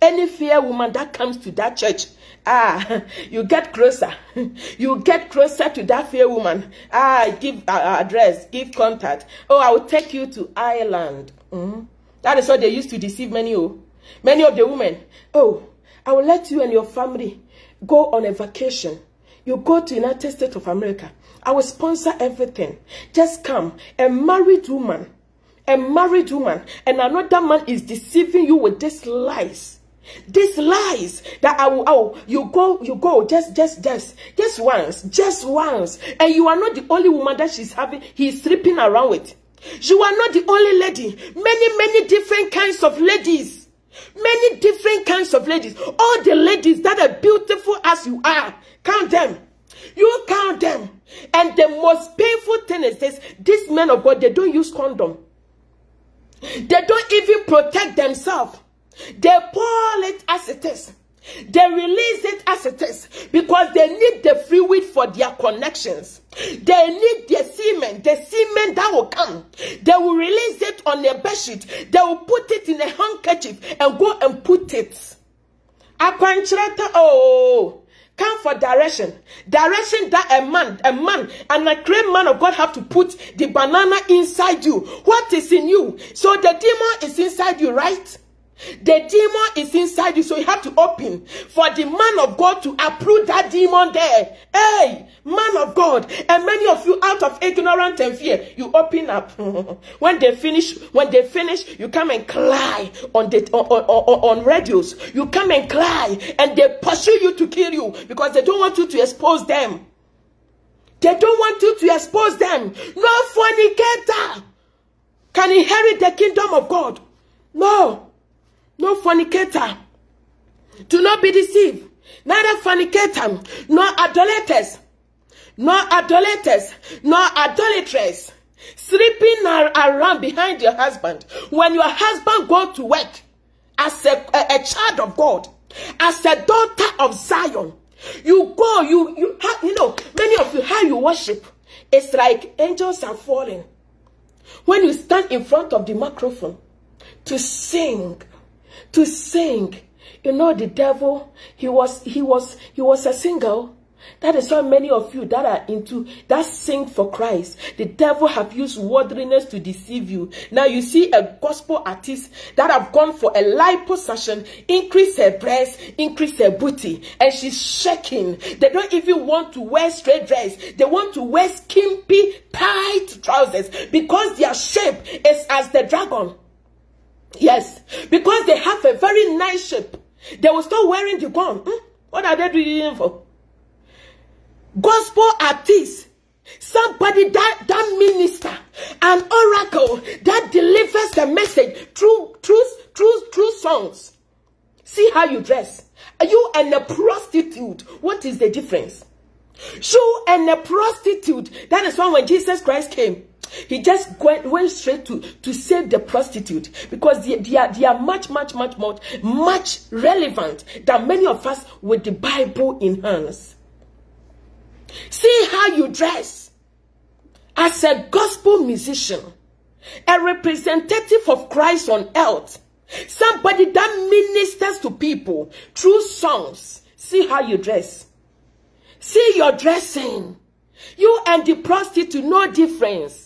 Any fear woman that comes to that church, ah, you get closer. You get closer to that fear woman. Ah, give uh, address, give contact. Oh, I will take you to Ireland. Mm -hmm. That is what they used to deceive many. Oh. Many of the women, oh, I will let you and your family go on a vacation. You go to United States of America. I will sponsor everything. Just come. A married woman, a married woman, and another man is deceiving you with these lies. These lies that I will, oh, you go, you go, just, just, just, just once, just once. And you are not the only woman that she's having, he's sleeping around with. You are not the only lady. Many, many different kinds of ladies Many different kinds of ladies. All the ladies that are beautiful as you are. Count them. You count them. And the most painful thing is this. These men of God, they don't use condom. They don't even protect themselves. They pour it as it is. They release it as it is because they need the fluid for their connections. They need the semen, the semen that will come. They will release it on their bedsheet. They will put it in a handkerchief and go and put it. Akwanchrata, oh, come for direction. Direction that a man, a man, and a great man of God have to put the banana inside you. What is in you? So the demon is inside you, right? The demon is inside you, so you have to open for the man of God to approve that demon there. Hey, man of God, and many of you out of ignorance and fear, you open up. when they finish, when they finish, you come and cry on the on, on, on radios. You come and cry, and they pursue you to kill you because they don't want you to expose them. They don't want you to expose them. No fornicator can inherit the kingdom of God. No no fornicator. Do not be deceived. Neither fornicator, nor idolaters, nor idolaters, nor idolatress, sleeping around behind your husband. When your husband go to work as a, a, a child of God, as a daughter of Zion, you go, you, you, you know, many of you, how you worship, it's like angels are falling. When you stand in front of the microphone to sing, to sing. You know, the devil, he was, he was, he was a single. That is why many of you that are into that sing for Christ, the devil have used worldliness to deceive you. Now you see a gospel artist that have gone for a liposuction, increase her breast, increase her booty, and she's shaking. They don't even want to wear straight dress. They want to wear skimpy, tight trousers because their shape is as the dragon. Yes, because they have a very nice shape. They will start wearing the gown. Hmm? What are they doing for? Gospel artists. Somebody that, that minister, an oracle that delivers the message through, through, through, through songs. See how you dress. You and a prostitute? What is the difference? You and a prostitute. That is why when Jesus Christ came, he just went, went straight to, to save the prostitute because they, they, are, they are much, much, much, much, much relevant than many of us with the Bible in hands. See how you dress as a gospel musician, a representative of Christ on earth, somebody that ministers to people through songs. See how you dress. See your dressing. You and the prostitute, no difference.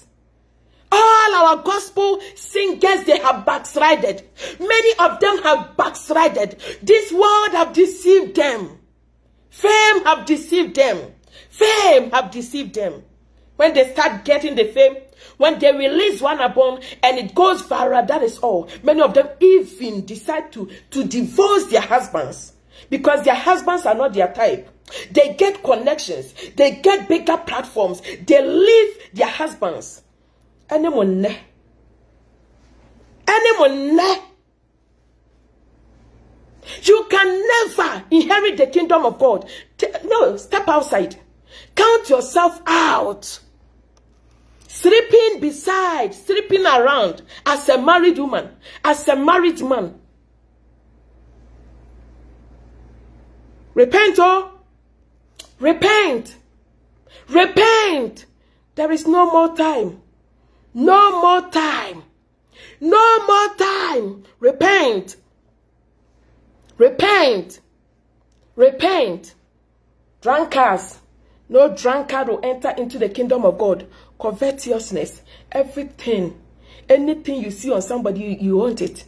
All our gospel singers, they have backslided. Many of them have backslided. This world have deceived them. Fame have deceived them. Fame have deceived them. When they start getting the fame, when they release one album and it goes viral, that is all. Many of them even decide to, to divorce their husbands because their husbands are not their type. They get connections. They get bigger platforms. They leave their husbands. Anyone ne? Anyone ne? You can never inherit the kingdom of God. No, step outside. Count yourself out. Sleeping beside, sleeping around as a married woman, as a married man. Repent, oh. Repent. Repent. There is no more time. No more time. No more time. Repent. Repent. Repent. Drunkards. No drunkard will enter into the kingdom of God. Covetousness. Everything. Anything you see on somebody, you, you want it.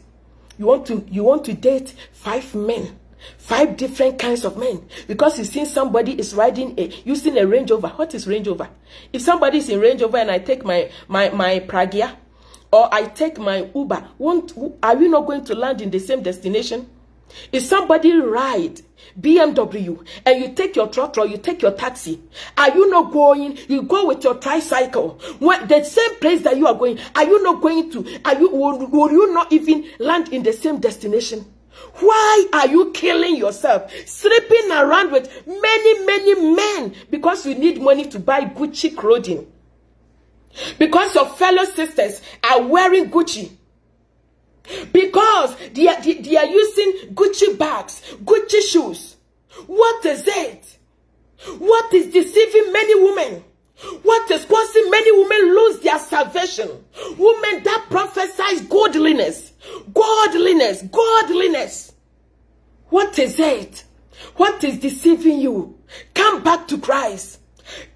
You want to you want to date five men. Five different kinds of men. Because you see somebody is riding a using a Range Rover. What is Range Rover? If somebody is in Range Rover and I take my my my Pragya or I take my Uber, won't are we not going to land in the same destination? If somebody ride BMW and you take your truck or you take your taxi, are you not going? You go with your tricycle. The same place that you are going, are you not going to? Are you will, will you not even land in the same destination? Why are you killing yourself? Sleeping around with many, many men because you need money to buy Gucci clothing. Because your fellow sisters are wearing Gucci. Because they are, they, they are using Gucci bags, Gucci shoes. What is it? What is deceiving many women? What is causing many women lose their salvation? Women that prophesize godliness, godliness, godliness. What is it? What is deceiving you? Come back to Christ.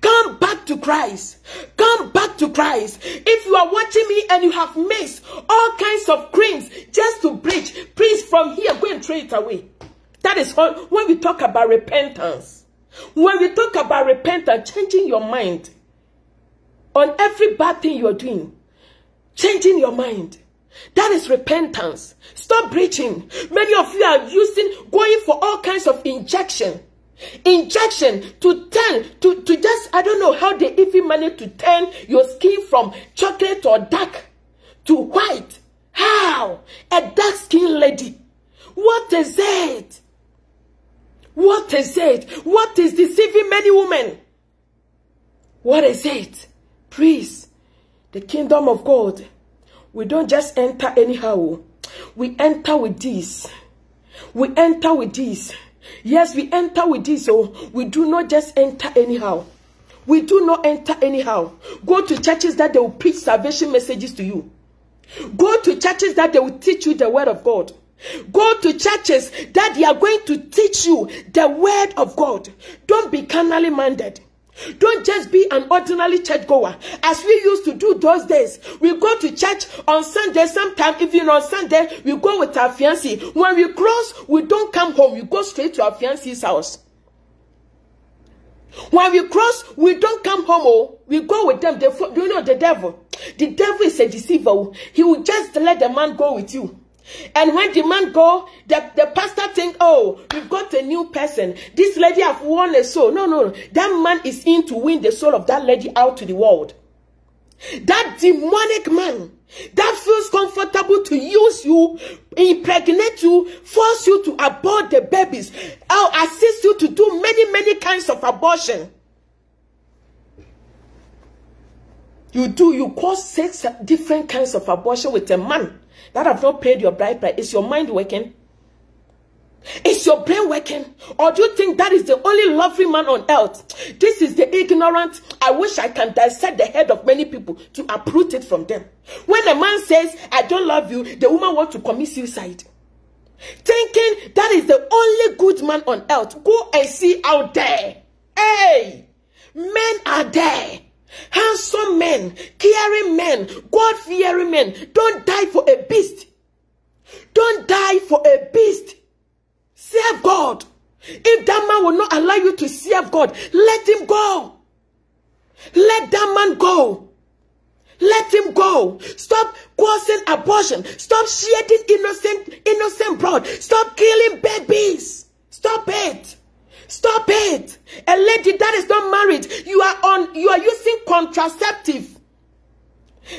Come back to Christ. Come back to Christ. If you are watching me and you have missed all kinds of creams just to preach, please from here go and throw it away. That is all. When we talk about repentance, when we talk about repentance, changing your mind on every bad thing you are doing, changing your mind. That is repentance. Stop preaching. Many of you are using, going for all kinds of injection. Injection to turn to to just i don't know how they even manage to turn your skin from chocolate or dark to white. How? A dark skin lady. What is it? What is it? What is deceiving many women? What is it? Please the kingdom of god we don't just enter anyhow we enter with this we enter with this Yes, we enter with this, so we do not just enter anyhow. We do not enter anyhow. Go to churches that they will preach salvation messages to you. Go to churches that they will teach you the word of God. Go to churches that they are going to teach you the word of God. Don't be carnally minded. Don't just be an ordinary church goer. As we used to do those days, we go to church on Sunday, sometime even on Sunday, we go with our fiancé. When we cross, we don't come home, we go straight to our fiancé's house. When we cross, we don't come home, oh, we go with them. They, you know the devil. The devil is a deceiver. Oh. He will just let the man go with you. And when the man go, the, the pastor think, oh, we've got a new person. This lady have won a soul. No, no, no. That man is in to win the soul of that lady out to the world. That demonic man that feels comfortable to use you, impregnate you, force you to abort the babies, or assist you to do many, many kinds of abortion. You do, you cause six different kinds of abortion with a man that have not paid your bride price, is your mind working? Is your brain working? Or do you think that is the only lovely man on earth? This is the ignorant. I wish I can dissect the head of many people to uproot it from them. When a man says, I don't love you, the woman wants to commit suicide. Thinking that is the only good man on earth. Go and see out there. Hey! Men are there. Handsome men, caring men, God fearing men. Don't die for a beast. Don't die for a beast. Serve God. If that man will not allow you to serve God, let him go. Let that man go. Let him go. Stop causing abortion. Stop shedding innocent, innocent blood. Stop killing babies. Stop it. Stop it. A lady that is not married, you are on, you are using contraceptive.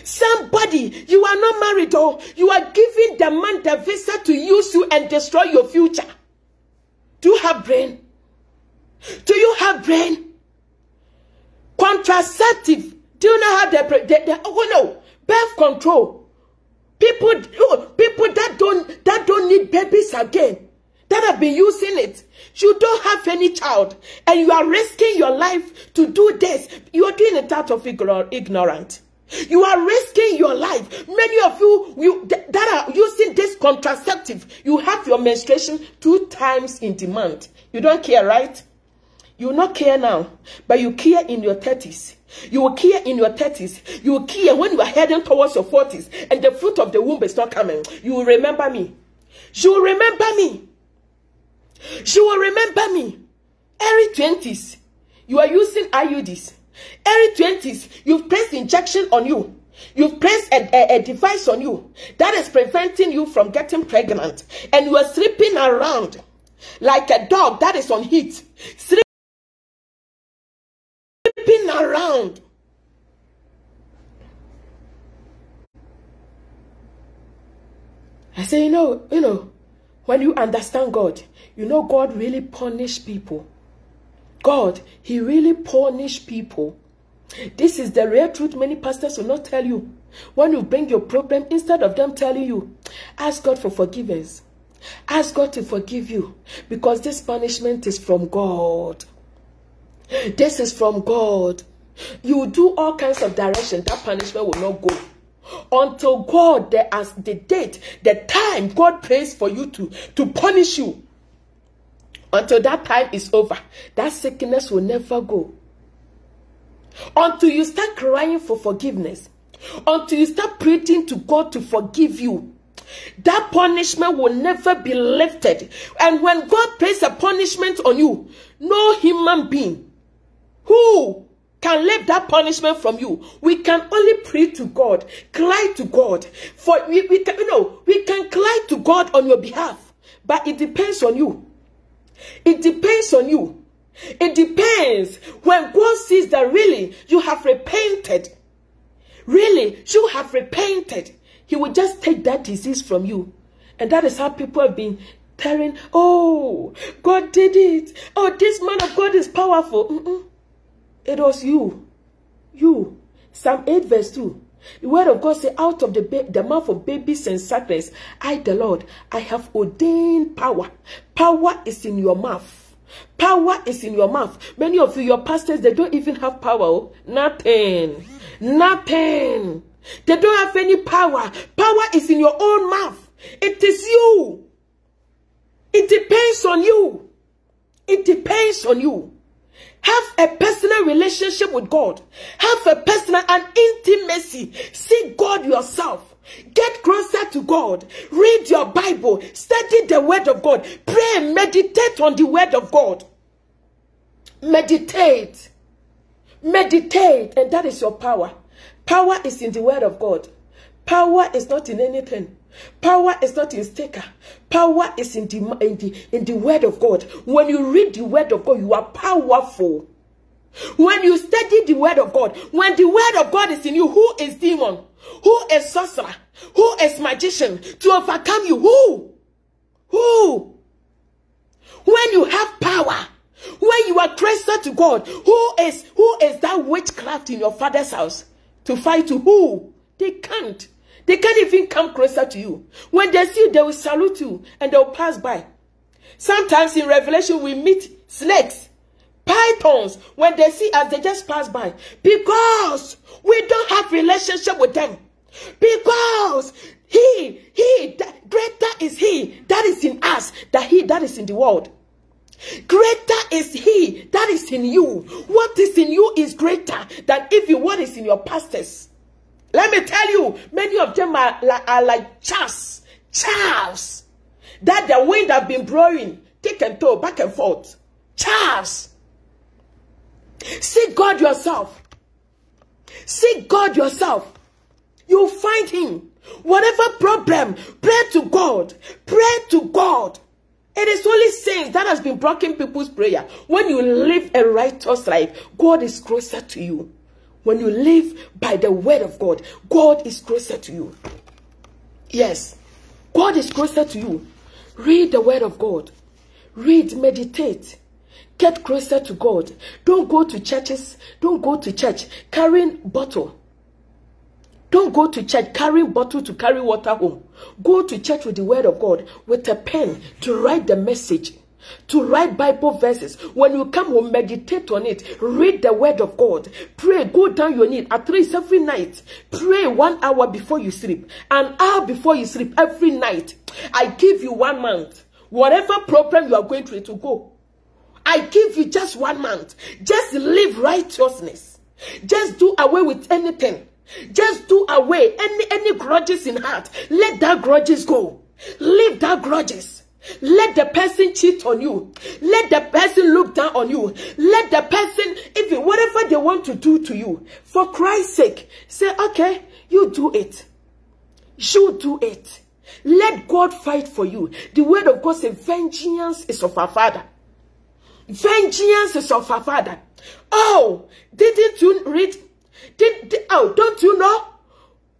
Somebody, you are not married, oh, you are giving the man the visa to use you and destroy your future. Do you have brain? Do you have brain? Contraceptive. Do you know how they, they, they oh, oh no, birth control. People, oh, people that don't that don't need babies again, that have been using it. You don't have any child, and you are risking your life to do this. You are doing it out of ignorant. You are risking your life. Many of you, you that are using this contraceptive, you have your menstruation two times in demand. You don't care, right? You not care now, but you care in your 30s. You will care in your 30s. You will care when you are heading towards your 40s and the fruit of the womb is not coming. You will remember me. You will remember me. You will remember me. Early 20s, you are using IUDs. Early 20s, you've placed injection on you. You've placed a, a, a, device on you that is preventing you from getting pregnant. And you are sleeping around like a dog that is on heat. Sleeping around. I say, you know, you know, when you understand God, you know God really punish people. God, he really punish people. This is the real truth many pastors will not tell you. When you bring your problem, instead of them telling you, ask God for forgiveness. Ask God to forgive you because this punishment is from God. This is from God. You do all kinds of direction. That punishment will not go. Until God, there as the date, the time God prays for you to, to punish you. Until that time is over, that sickness will never go. Until you start crying for forgiveness. Until you start praying to God to forgive you. That punishment will never be lifted. And when God places a punishment on you, no human being who can lift that punishment from you. We can only pray to God, cry to God. For we, we can, you know, we can cry to God on your behalf, but it depends on you. It depends on you. It depends when God sees that really you have repented. Really, you have repented. He will just take that disease from you. And that is how people have been telling, oh, God did it. Oh, this man of God is powerful. Mm -mm. It was you. You. Psalm 8 verse 2. The word of God says, out of the, the mouth of babies and sucklings, I, the Lord, I have ordained power. Power is in your mouth. Power is in your mouth. Many of you, your pastors, they don't even have power. Oh. Nothing. Nothing. They don't have any power. Power is in your own mouth. It is you. It depends on you. It depends on you. Have a personal relationship with God. Have a personal and intimacy. See God yourself. Get closer to God. Read your Bible. Study the word of God. Pray meditate on the word of God. Meditate. Meditate. And that is your power. Power is in the word of God. Power is not in anything. Power is not in sticker. Power is in the, in, the, in the word of God. When you read the word of God, you are powerful. When you study the word of God, when the word of God is in you, who is demon? Who is sorcerer? Who is magician? To overcome you, who? Who? When you have power, when you are closer to God, who is who is that witchcraft in your father's house to fight to who? They can't. They can't even come closer to you. When they see you, they will salute you and they will pass by. Sometimes in Revelation, we meet snakes, pythons. When they see us, they just pass by. Because we don't have relationship with them. Because he, he, that, greater is he that is in us, that he that is in the world. Greater is he that is in you. What is in you is greater than even what is in your pastors. Let me tell you, many of them are, are like chaffs, chaffs. That the wind have been blowing, take and toe, back and forth. Chaffs. Seek God yourself. Seek God yourself. You'll find him. Whatever problem, pray to God. Pray to God. It is only sin that has been blocking people's prayer. When you live a righteous life, God is closer to you. When you live by the word of God, God is closer to you. Yes, God is closer to you. Read the word of God. Read, meditate. Get closer to God. Don't go to churches. Don't go to church carrying bottle. Don't go to church carrying bottle to carry water home. Go to church with the word of God, with a pen to write the message, to write Bible verses. When you come home, meditate on it. Read the word of God. Pray. Go down your knee at least every night. Pray one hour before you sleep. An hour before you sleep every night. I give you one month. Whatever problem you are going through, it will go. I give you just one month. Just live righteousness. Just do away with anything just do away any any grudges in heart. Let that grudges go. Leave that grudges. Let the person cheat on you. Let the person look down on you. Let the person, even whatever they want to do to you, for Christ's sake, say, okay, you do it. You do it. Let God fight for you. The word of God says, vengeance is of our Father. Vengeance is of our Father. Oh, didn't you read did, did, oh, don't you know?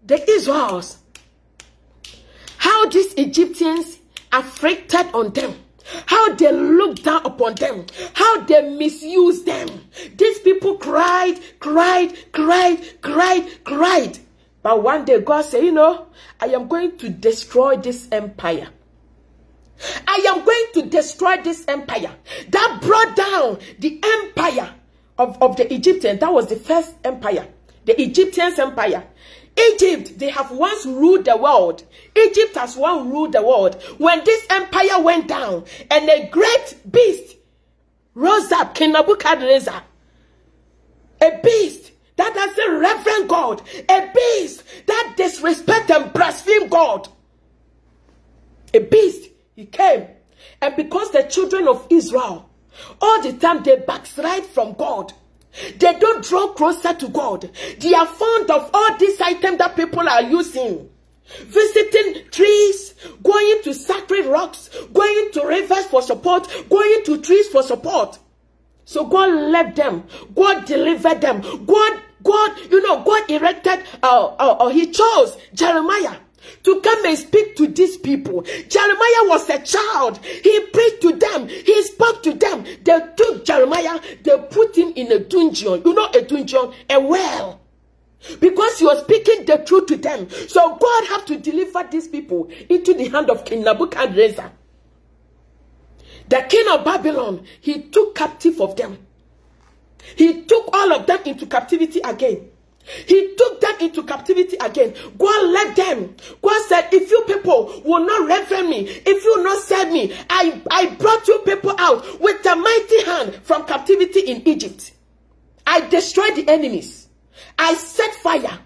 The Israels. How these Egyptians afflicted on them. How they looked down upon them. How they misused them. These people cried, cried, cried, cried, cried. But one day God said, you know, I am going to destroy this empire. I am going to destroy this empire. That brought down the empire of, of the Egyptians. That was the first empire the Egyptian empire. Egypt, they have once ruled the world. Egypt has once ruled the world. When this empire went down and a great beast rose up, King Nebuchadnezzar, a beast that doesn't reverend God, a beast that disrespect and blaspheme God, a beast, he came. And because the children of Israel, all the time they backslide from God, they don't draw closer to God. They are fond of all these items that people are using. Visiting trees, going to sacred rocks, going to rivers for support, going to trees for support. So God led them. God delivered them. God, God, you know, God erected, uh, uh, uh, he chose Jeremiah to come and speak to these people. Jeremiah was a child. He preached to them. He spoke to them. They took Jeremiah, they put him in a dungeon. You know a dungeon? A well. Because he was speaking the truth to them. So God had to deliver these people into the hand of King Nebuchadnezzar. The king of Babylon, he took captive of them. He took all of them into captivity again. He took them into captivity again. God led them. God said, if you people will not reverend me, if you will not serve me, I, I brought you people out with a mighty hand from captivity in Egypt. I destroyed the enemies. I set fire.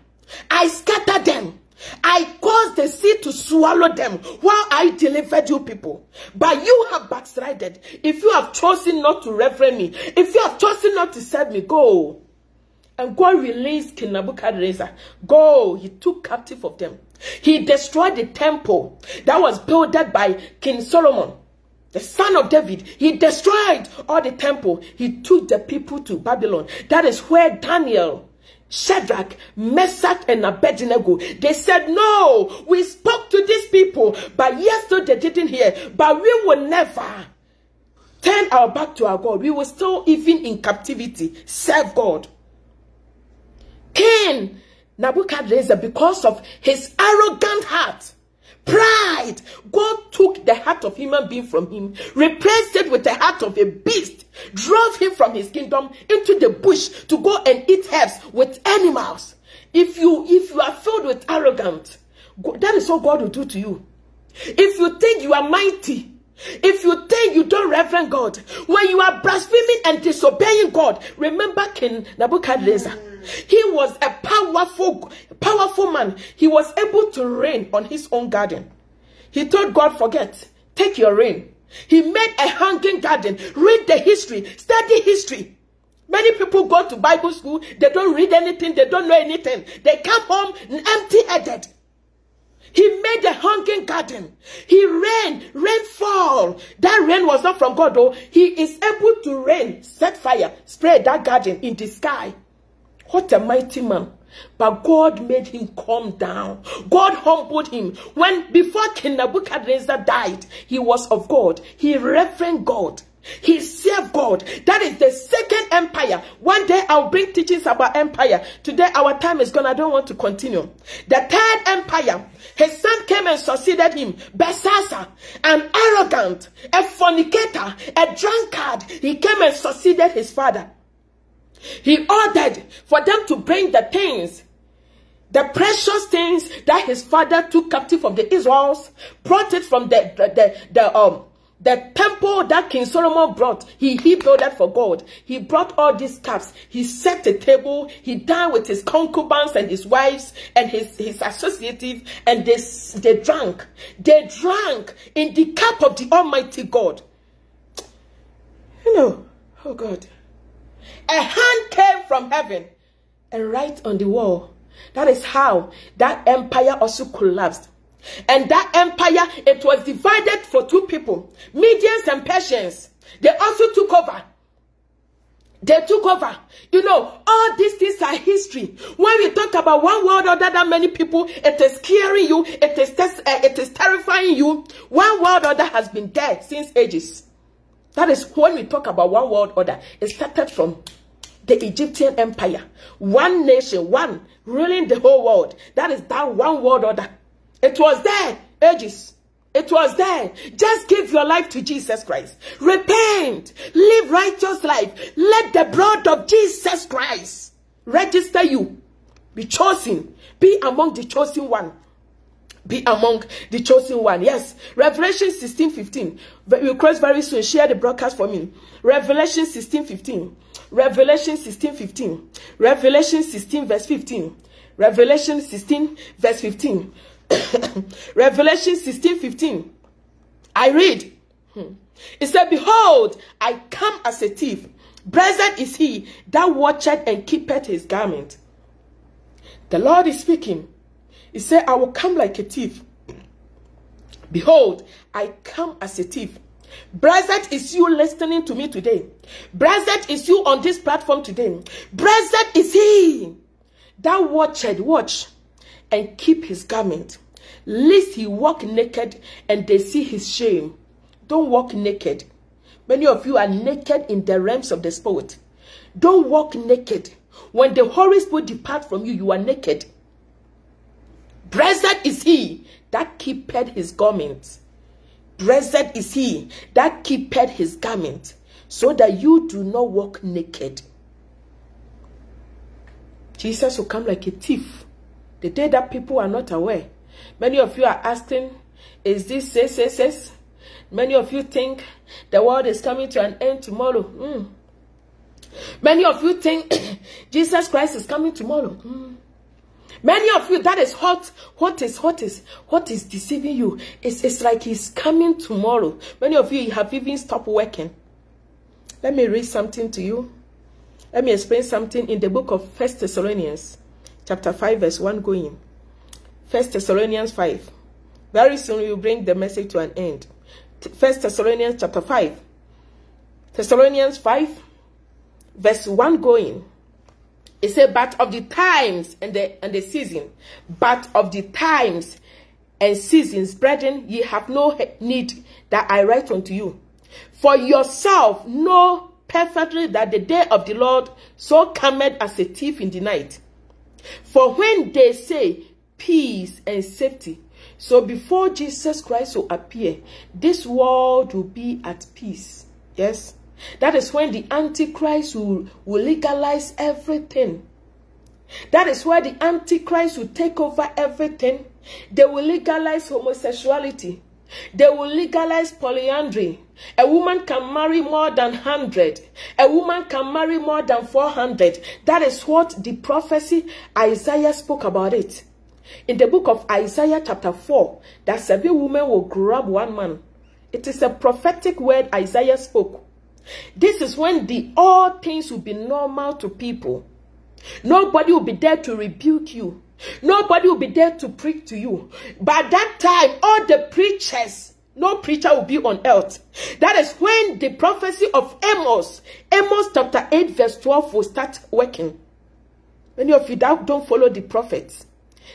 I scattered them. I caused the sea to swallow them while I delivered you people. But you have backslided. If you have chosen not to reverend me, if you have chosen not to serve me, go. And God released King Nebuchadnezzar. Go, he took captive of them. He destroyed the temple that was built by King Solomon, the son of David. He destroyed all the temple. He took the people to Babylon. That is where Daniel, Shadrach, Meshach, and Abednego, they said, no, we spoke to these people, but yesterday they didn't hear. But we will never turn our back to our God. We will still, even in captivity, serve God. King Nebuchadnezzar, because of his arrogant heart, pride, God took the heart of human being from him, replaced it with the heart of a beast, drove him from his kingdom into the bush to go and eat herbs with animals. If you if you are filled with arrogance, that is what God will do to you. If you think you are mighty, If you think you don't reverend God, when you are blaspheming and disobeying God, remember King Nebuchadnezzar. He was a powerful, powerful man. He was able to reign on his own garden. He told God, forget, take your reign. He made a hanging garden. Read the history, study history. Many people go to Bible school, they don't read anything, they don't know anything. They come home empty-headed. He made a hanging garden. He rain, rainfall. That rain was not from God, though. He is able to rain, set fire, spread that garden in the sky. What a mighty man. But God made him calm down. God humbled him. When before King Nebuchadnezzar died, he was of God. He reverenced God. He served God. That is the second empire. One day I'll bring teachings about empire. Today our time is gone. I don't want to continue. The third empire. His son came and succeeded him. Belshazzar, an arrogant, a fornicator, a drunkard. He came and succeeded his father. He ordered for them to bring the things the precious things that his father took captive from the Israels, brought it from the, the, the, the um, the temple that King Solomon brought, he, he built that for God. He brought all these cups. He set a table. He dined with his concubines and his wives and his, his associates and they, they drank. They drank in the cup of the Almighty God. You know, oh God. A hand came from heaven and right on the wall. That is how that empire also collapsed. And that empire, it was divided for two people, Medians and Persians. They also took over. They took over. You know, all these things are history. When we talk about one world order that many people, it is scaring you, it is, uh, it is terrifying you. One world order has been there since ages. That is when we talk about one world order. It started from the Egyptian empire. One nation, one, ruling the whole world. That is that one world order. It was there ages. It was there. Just give your life to Jesus Christ. Repent. Live righteous life. Let the blood of Jesus Christ register you. Be chosen. Be among the chosen one. Be among the chosen one. Yes. Revelation 16, 15. We'll close very soon. Share the broadcast for me. Revelation 16, 15. Revelation 16, 15. Revelation 16, verse 15. Revelation 16, verse 15. Revelation 16 15. I read. Hmm. It said, Behold, I come as a thief. Blessed is he that watcheth and keepeth his garment. The Lord is speaking. He said, I will come like a thief. Behold, I come as a thief. Blessed is you listening to me today. Blessed is you on this platform today. Blessed is he that watcheth, watch, and keep his garment, lest he walk naked and they see his shame. Don't walk naked. Many of you are naked in the realms of the spirit. Don't walk naked. When the Holy Spirit depart from you, you are naked. Blessed is he that keepeth his garment. Blessed is he that keepeth his garment, so that you do not walk naked. Jesus will come like a thief the day that people are not aware. Many of you are asking, is this say, say, say? Many of you think the world is coming to an end tomorrow. Mm. Many of you think Jesus Christ is coming tomorrow. Mm. Many of you, that is hot. what is, what is, what is deceiving you. It's, it's like he's coming tomorrow. Many of you have even stopped working. Let me read something to you. Let me explain something in the book of First Thessalonians chapter 5, verse 1 going. First Thessalonians 5. Very soon we will bring the message to an end. First Thessalonians chapter 5. Thessalonians 5, verse 1 going. It said, but of the times and the and the season, but of the times and seasons, brethren, ye have no need that I write unto you. For yourself know perfectly that the day of the Lord so cometh as a thief in the night. For when they say peace and safety, so before Jesus Christ will appear, this world will be at peace. Yes. That is when the Antichrist will, will legalize everything. That is where the Antichrist will take over everything. They will legalize homosexuality. They will legalize polyandry. A woman can marry more than 100. A woman can marry more than 400. That is what the prophecy Isaiah spoke about it. In the book of Isaiah chapter 4, that seven women will grab one man. It is a prophetic word Isaiah spoke. This is when the all things will be normal to people. Nobody will be there to rebuke you. Nobody will be there to preach to you. By that time, all the preachers, no preacher will be on earth. That is when the prophecy of Amos, Amos chapter 8 verse 12 will start working. Many of you don't follow the prophets.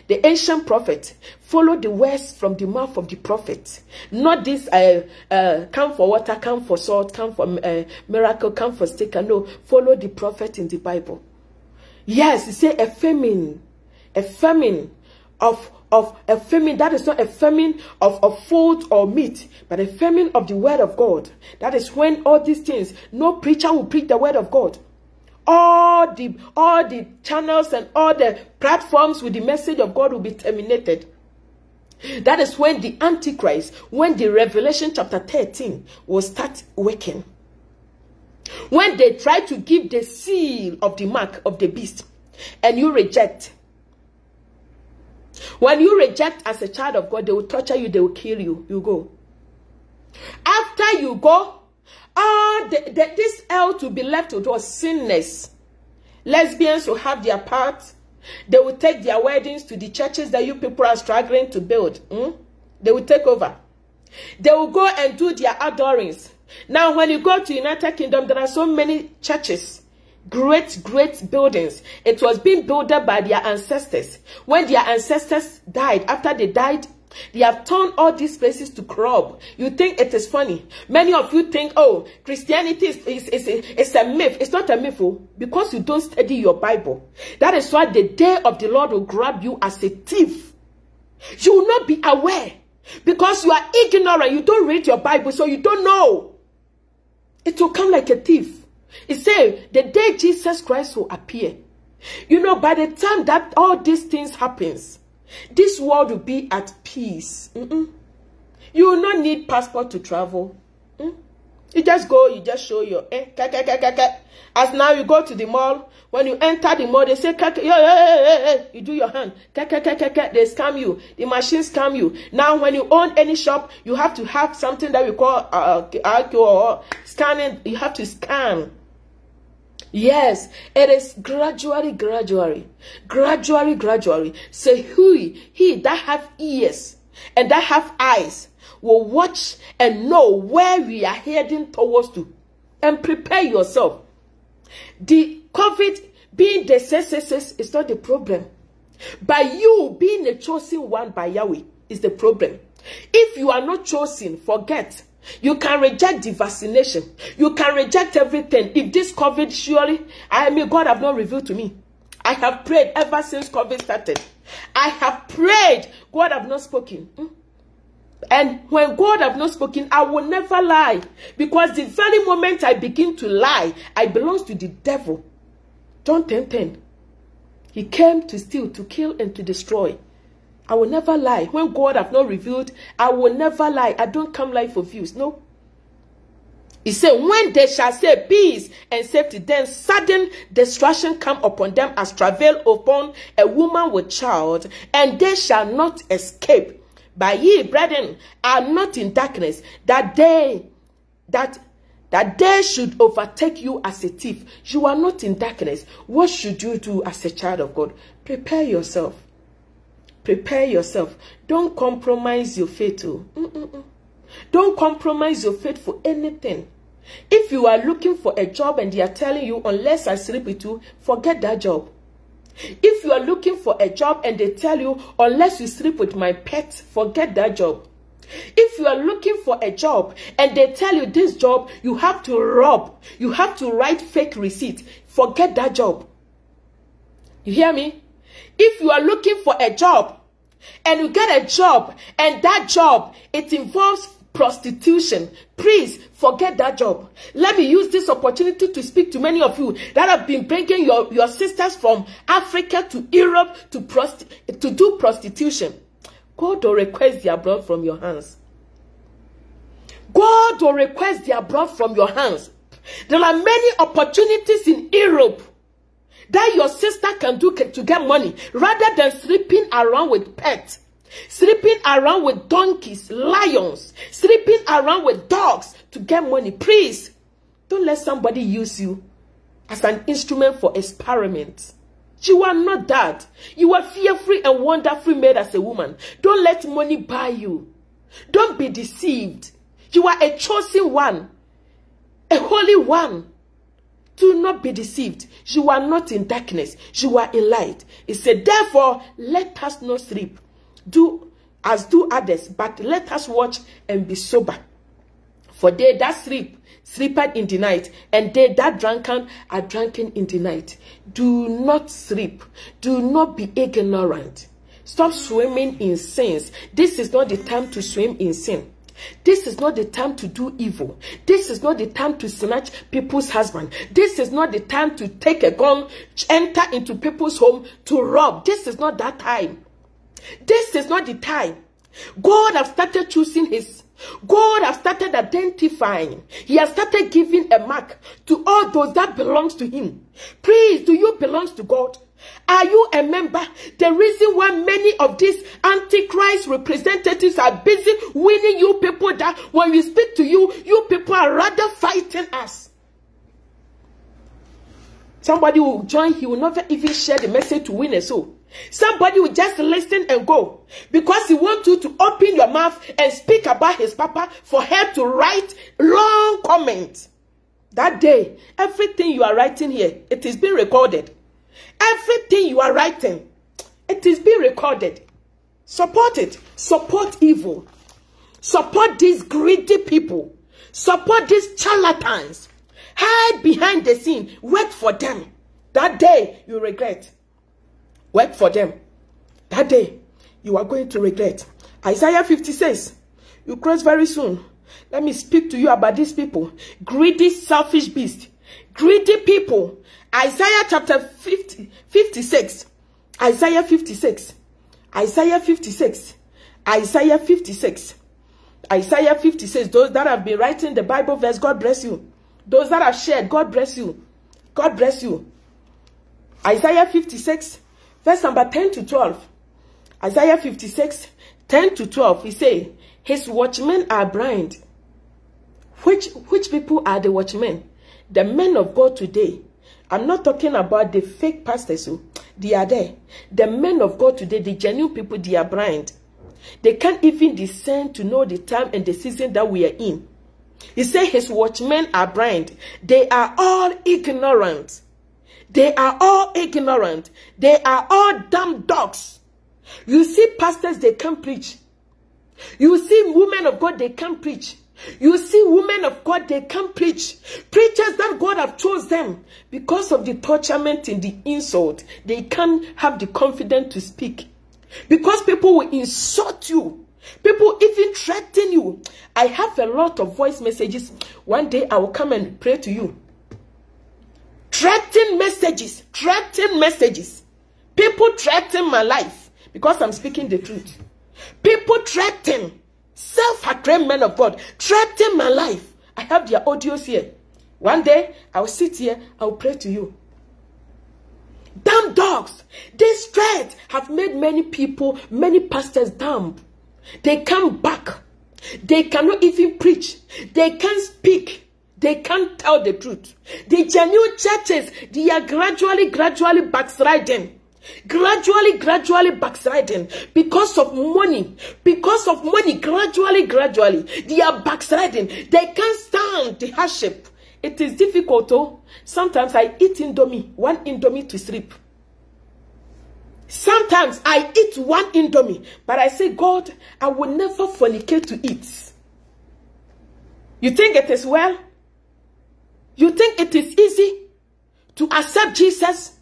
The ancient prophet follow the words from the mouth of the prophet. Not this uh, uh, come for water, come for salt, come for uh, miracle, come for sticker. No, follow the prophet in the Bible. Yes, he say a famine, a famine of of a famine that is not a famine of, of food or meat, but a famine of the word of God. That is when all these things, no preacher will preach the word of God all the all the channels and all the platforms with the message of God will be terminated. That is when the Antichrist, when the Revelation chapter 13 will start working. When they try to give the seal of the mark of the beast and you reject. When you reject as a child of God, they will torture you, they will kill you. You go. After you go, all the, the, this hell to be left with was sinners. Lesbians will have their part. They will take their weddings to the churches that you people are struggling to build. Mm? They will take over. They will go and do their adorings. Now, when you go to United Kingdom, there are so many churches. Great, great buildings. It was being built by their ancestors. When their ancestors died, after they died, they have turned all these places to crop. You think it is funny. Many of you think, oh, Christianity is, is, is, is a myth. It's not a myth, oh, because you don't study your Bible. That is why the day of the Lord will grab you as a thief. You will not be aware because you are ignorant. You don't read your Bible, so you don't know. It will come like a thief. It says the day Jesus Christ will appear. You know, by the time that all these things happens, this world will be at peace. Mm -mm. You will not need passport to travel. Mm? You just go, you just show your eh, ka, ka, ka, ka, ka. As now you go to the mall, when you enter the mall, they say, ka, ka, yeah, yeah, yeah, yeah. you do your hand, ka, ka, ka, ka, ka. they scam you. The machines scam you. Now, when you own any shop, you have to have something that we call uh, uh, or scanning. You have to scan. Yes, it is gradually, gradually, gradually, gradually. Say, he, he that have ears and that have eyes will watch and know where we are heading towards to and prepare yourself. The COVID being the success is not the problem. By you being a chosen one by Yahweh is the problem. If you are not chosen, forget you can reject the vaccination. You can reject everything. If this COVID surely, I mean, God have not revealed to me. I have prayed ever since COVID started. I have prayed. God have not spoken. Hmm? And when God have not spoken, I will never lie. Because the very moment I begin to lie, I belong to the devil. John 10, 10. He came to steal, to kill, and to destroy. I will never lie. When God have not revealed, I will never lie. I don't come lie for views. No. He said, when they shall say peace and safety, then sudden destruction come upon them as travail upon a woman with child, and they shall not escape. But ye, brethren, are not in darkness, that they, that that they should overtake you as a thief. You are not in darkness. What should you do as a child of God? Prepare yourself. Prepare yourself. Don't compromise your faith. Oh. Mm -mm -mm. Don't compromise your faith for anything. If you are looking for a job and they are telling you, unless I sleep with you, forget that job. If you are looking for a job and they tell you, unless you sleep with my pet, forget that job. If you are looking for a job and they tell you this job, you have to rob, you have to write fake receipt, forget that job. You hear me? If you are looking for a job and you get a job and that job, it involves prostitution, please forget that job. Let me use this opportunity to speak to many of you that have been bringing your, your sisters from Africa to Europe to, prosti to do prostitution. God will request their blood from your hands. God will request their blood from your hands. There are many opportunities in Europe that your sister can do to get money rather than sleeping around with pets, sleeping around with donkeys, lions, sleeping around with dogs to get money. Please, don't let somebody use you as an instrument for experiments. You are not that. You are fearfully and wonderfully made as a woman. Don't let money buy you. Don't be deceived. You are a chosen one, a holy one. Do not be deceived. You are not in darkness. You are in light. It said, therefore, let us not sleep. Do as do others, but let us watch and be sober. For they that sleep, sleepeth in the night, and they that drunken are drunken in the night. Do not sleep. Do not be ignorant. Stop swimming in sins. This is not the time to swim in sin. This is not the time to do evil. This is not the time to snatch people's husband. This is not the time to take a gun, enter into people's home to rob. This is not that time. This is not the time. God has started choosing his. God has started identifying. He has started giving a mark to all those that belongs to him. Please, do you belong to God? Are you a member? The reason why many of these antichrist representatives are busy winning you people that when we speak to you, you people are rather fighting us. Somebody will join, he will never even share the message to win a soul. Somebody will just listen and go because he wants you to open your mouth and speak about his papa for her to write long comments. That day, everything you are writing here, it is being recorded. Everything you are writing, it is being recorded. Support it. Support evil. Support these greedy people. Support these charlatans. Hide behind the scene. Work for them. That day, you regret. Work for them. That day, you are going to regret. Isaiah 50 says, you cross very soon. Let me speak to you about these people. Greedy, selfish beasts. Greedy people. Isaiah chapter 50, 56. Isaiah 56. Isaiah 56. Isaiah 56. Isaiah 56. Those that have been writing the Bible verse, God bless you. Those that have shared, God bless you. God bless you. Isaiah 56, verse number 10 to 12. Isaiah 56, 10 to 12. He say, his watchmen are blind. Which, which people are the watchmen? The men of God today I'm not talking about the fake pastors. Who, oh. they are there. The men of God today, the genuine people, they are blind. They can't even discern to know the time and the season that we are in. He said his watchmen are blind. They are all ignorant. They are all ignorant. They are all dumb dogs. You see pastors, they can't preach. You see women of God, they can't preach. You see, women of God, they can preach. Preachers that God have chose them. Because of the torturement and the insult, they can't have the confidence to speak. Because people will insult you. People even threaten you. I have a lot of voice messages. One day I will come and pray to you. Threaten messages. Threaten messages. People threaten my life because I'm speaking the truth. People threaten Self-acclaimed men of God trapped in my life. I have their audios here. One day, I'll sit here, I'll pray to you. Damn dogs. This threat have made many people, many pastors dumb. They come back. They cannot even preach. They can't speak. They can't tell the truth. The genuine churches, they are gradually, gradually backsliding gradually gradually backsliding. Because of money. Because of money. Gradually gradually. They are backsliding. They can't stand the hardship. It is difficult oh. Sometimes i eat indomie. One indomie to sleep. Sometimes i eat one indomie. But i say god i will never fornicate to eat. You think it is well? You think it is easy to accept jesus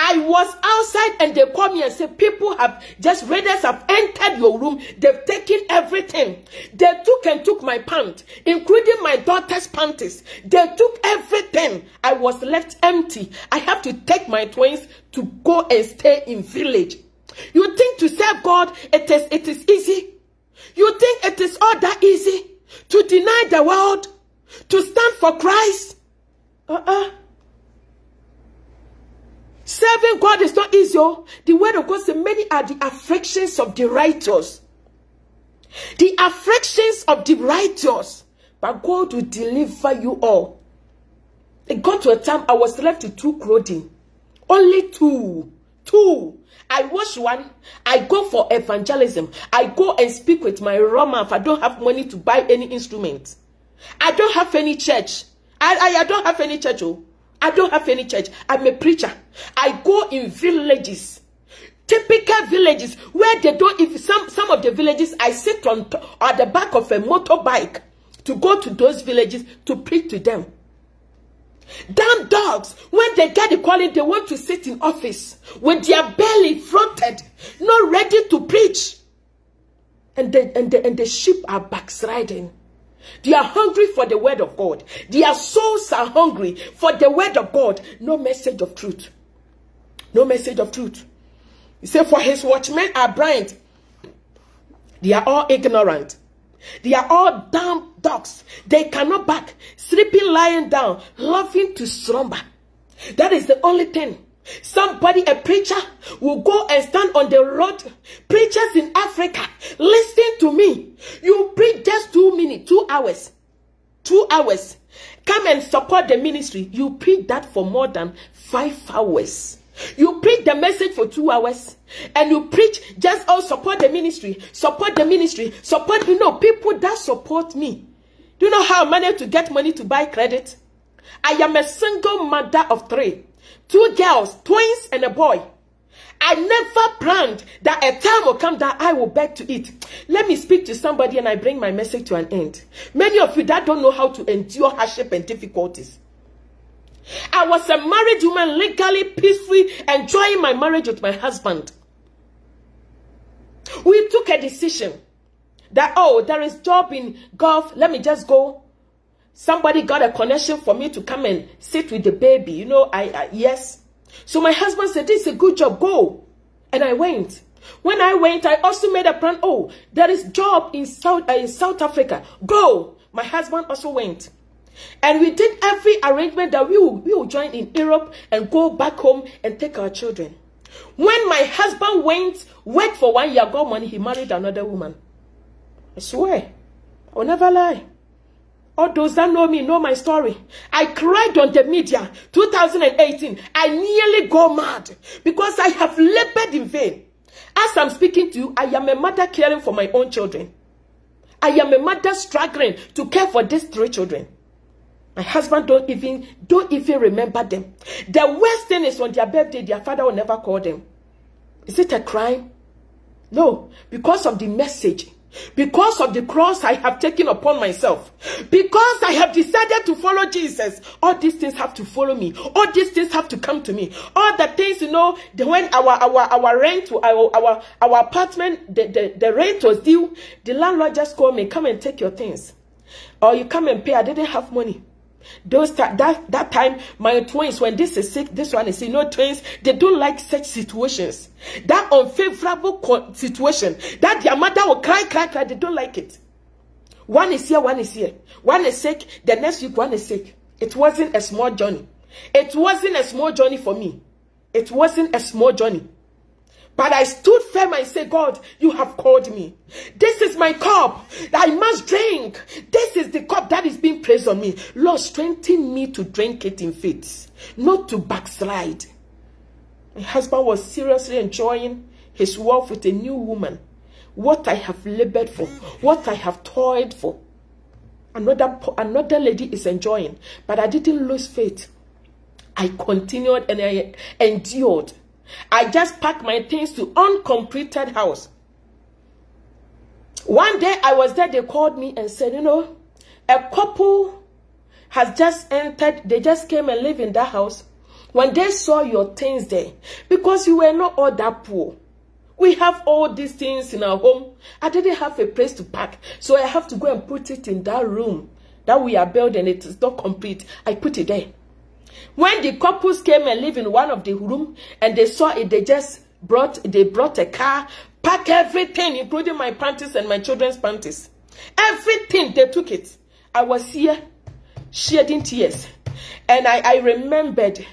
I was outside and they called me and said, people have, just raiders have entered your room. They've taken everything. They took and took my pants, including my daughter's panties. They took everything. I was left empty. I have to take my twins to go and stay in village. You think to serve God, it is, it is easy? You think it is all that easy? To deny the world, to stand for Christ. Uh-uh. Serving God is not easy. Oh. The word of God says many are the afflictions of the righteous. The afflictions of the righteous. But God will deliver you all. It got to a time I was left with two clothing. Only two. Two. I wash one. I go for evangelism. I go and speak with my Roma if I don't have money to buy any instrument. I don't have any church. I, I, I don't have any church. Oh. I don't have any church. I'm a preacher. I go in villages, typical villages where they don't. If some some of the villages, I sit on at the back of a motorbike to go to those villages to preach to them. Damn dogs, when they get the calling, they want to sit in office with their belly fronted, not ready to preach. And the, and the, and the sheep are backsliding. They are hungry for the word of God. Their souls are hungry for the word of God. No message of truth. No message of truth. He said, for his watchmen are blind. They are all ignorant. They are all dumb dogs. They cannot bark, Sleeping, lying down, loving to slumber. That is the only thing Somebody, a preacher, will go and stand on the road. Preachers in Africa, listen to me. You preach just two minutes, two hours. Two hours. Come and support the ministry. You preach that for more than five hours. You preach the message for two hours. And you preach just, oh, support the ministry. Support the ministry. Support, you know, people that support me. Do you know how I managed to get money to buy credit? I am a single mother of three. Two girls, twins and a boy. I never planned that a time will come that I will beg to eat. Let me speak to somebody and I bring my message to an end. Many of you that don't know how to endure hardship and difficulties. I was a married woman legally, peacefully enjoying my marriage with my husband. We took a decision that, oh, there is job in Gulf. Let me just go Somebody got a connection for me to come and sit with the baby. You know, I, I yes. So my husband said, this is a good job, go. And I went. When I went, I also made a plan. Oh, there is job in South, uh, in South Africa. Go. My husband also went. And we did every arrangement that we will, we will join in Europe and go back home and take our children. When my husband went, worked for one year, got money, he married another woman. I swear. I will never lie. All those that know me know my story. I cried on the media 2018. I nearly go mad because I have labored in vain. As I'm speaking to you, I am a mother caring for my own children. I am a mother struggling to care for these three children. My husband don't even don't even remember them. The worst thing is on their birthday, their father will never call them. Is it a crime? No, because of the message because of the cross I have taken upon myself, because I have decided to follow Jesus, all these things have to follow me. All these things have to come to me. All the things, you know, the, when our our our rent, our our our apartment, the, the, the rent was due, the landlord just called me, come and take your things. Or you come and pay. I didn't have money. Those that that time, my twins, when this is sick, this one is sick. No twins, they don't like such situations. That unfavorable situation, that their mother will cry, cry, cry. They don't like it. One is here, one is here. One is sick. The next week, one is sick. It wasn't a small journey. It wasn't a small journey for me. It wasn't a small journey. But I stood firm and said, God, you have called me. This is my cup. That I must drink. This is the cup that is being placed on me. Lord, strengthen me to drink it in faith, not to backslide. My husband was seriously enjoying his wealth with a new woman. What I have labored for, what I have toiled for. Another, another lady is enjoying, but I didn't lose faith. I continued and I endured. I just packed my things to uncompleted house. One day I was there, they called me and said, you know, a couple has just entered, they just came and live in that house. When they saw your things there, because you were not all that poor. We have all these things in our home. I didn't have a place to pack. So I have to go and put it in that room that we are building. It is not complete. I put it there. When the couples came and lived in one of the room and they saw it, they just brought, they brought a car, pack everything, including my panties and my children's panties. Everything, they took it, I was here shedding tears. And I, I remembered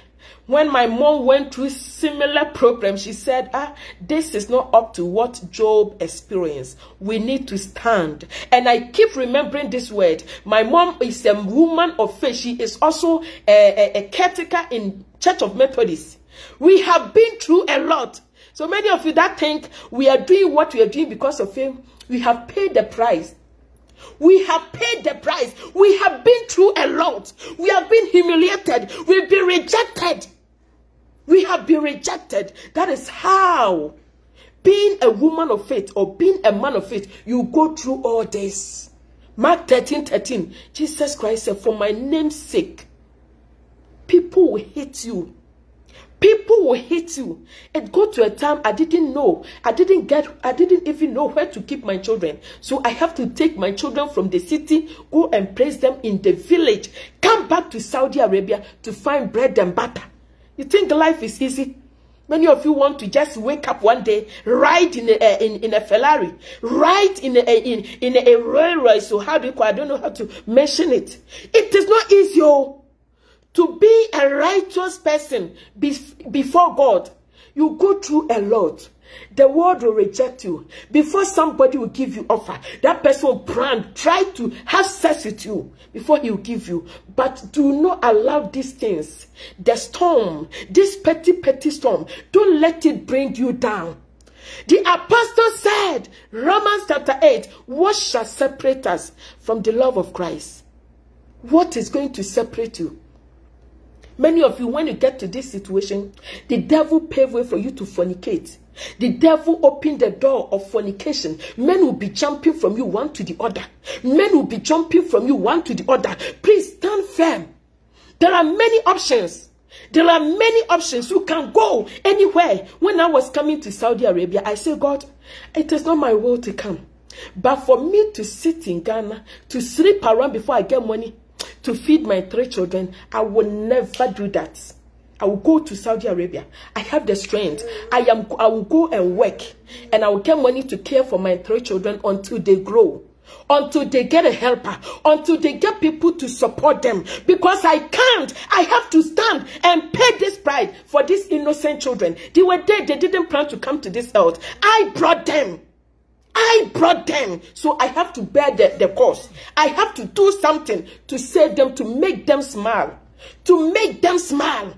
when my mom went through similar problems, she said, ah, this is not up to what Job experienced. We need to stand. And I keep remembering this word. My mom is a woman of faith. She is also a, a, a caretaker in Church of Methodists. We have been through a lot. So many of you that think we are doing what we are doing because of him, we have paid the price. We have paid the price. We have been through a lot. We have been humiliated. We've been rejected. We have been rejected. That is how being a woman of faith or being a man of faith, you go through all this. Mark 13, 13. Jesus Christ said, for my name's sake, people will hate you. People will hate you. It got to a time I didn't know. I didn't get, I didn't even know where to keep my children. So I have to take my children from the city, go and place them in the village, come back to Saudi Arabia to find bread and butter. You think life is easy? Many of you want to just wake up one day, ride in a, uh, in, in a Ferrari, ride in a, in, in a Rolls Royce. So how do you call I don't know how to mention it. It is not easy oh, to be a righteous person before God. You go through a lot. The world will reject you. Before somebody will give you offer, that person will try to have sex with you before he will give you. But do not allow these things, the storm, this petty, petty storm, don't let it bring you down. The apostle said, Romans chapter 8, what shall separate us from the love of Christ? What is going to separate you? Many of you, when you get to this situation, the devil pave way for you to fornicate. The devil opened the door of fornication. Men will be jumping from you one to the other. Men will be jumping from you one to the other. Please stand firm. There are many options. There are many options. You can go anywhere. When I was coming to Saudi Arabia, I said, God, it is not my will to come. But for me to sit in Ghana, to sleep around before I get money, to feed my three children, I will never do that. I will go to Saudi Arabia. I have the strength. I am. I will go and work, and I will get money to care for my three children until they grow, until they get a helper, until they get people to support them. Because I can't. I have to stand and pay this price for these innocent children. They were dead. They didn't plan to come to this earth. I brought them. I brought them. So I have to bear the, the cost. I have to do something to save them, to make them smile. To make them smile.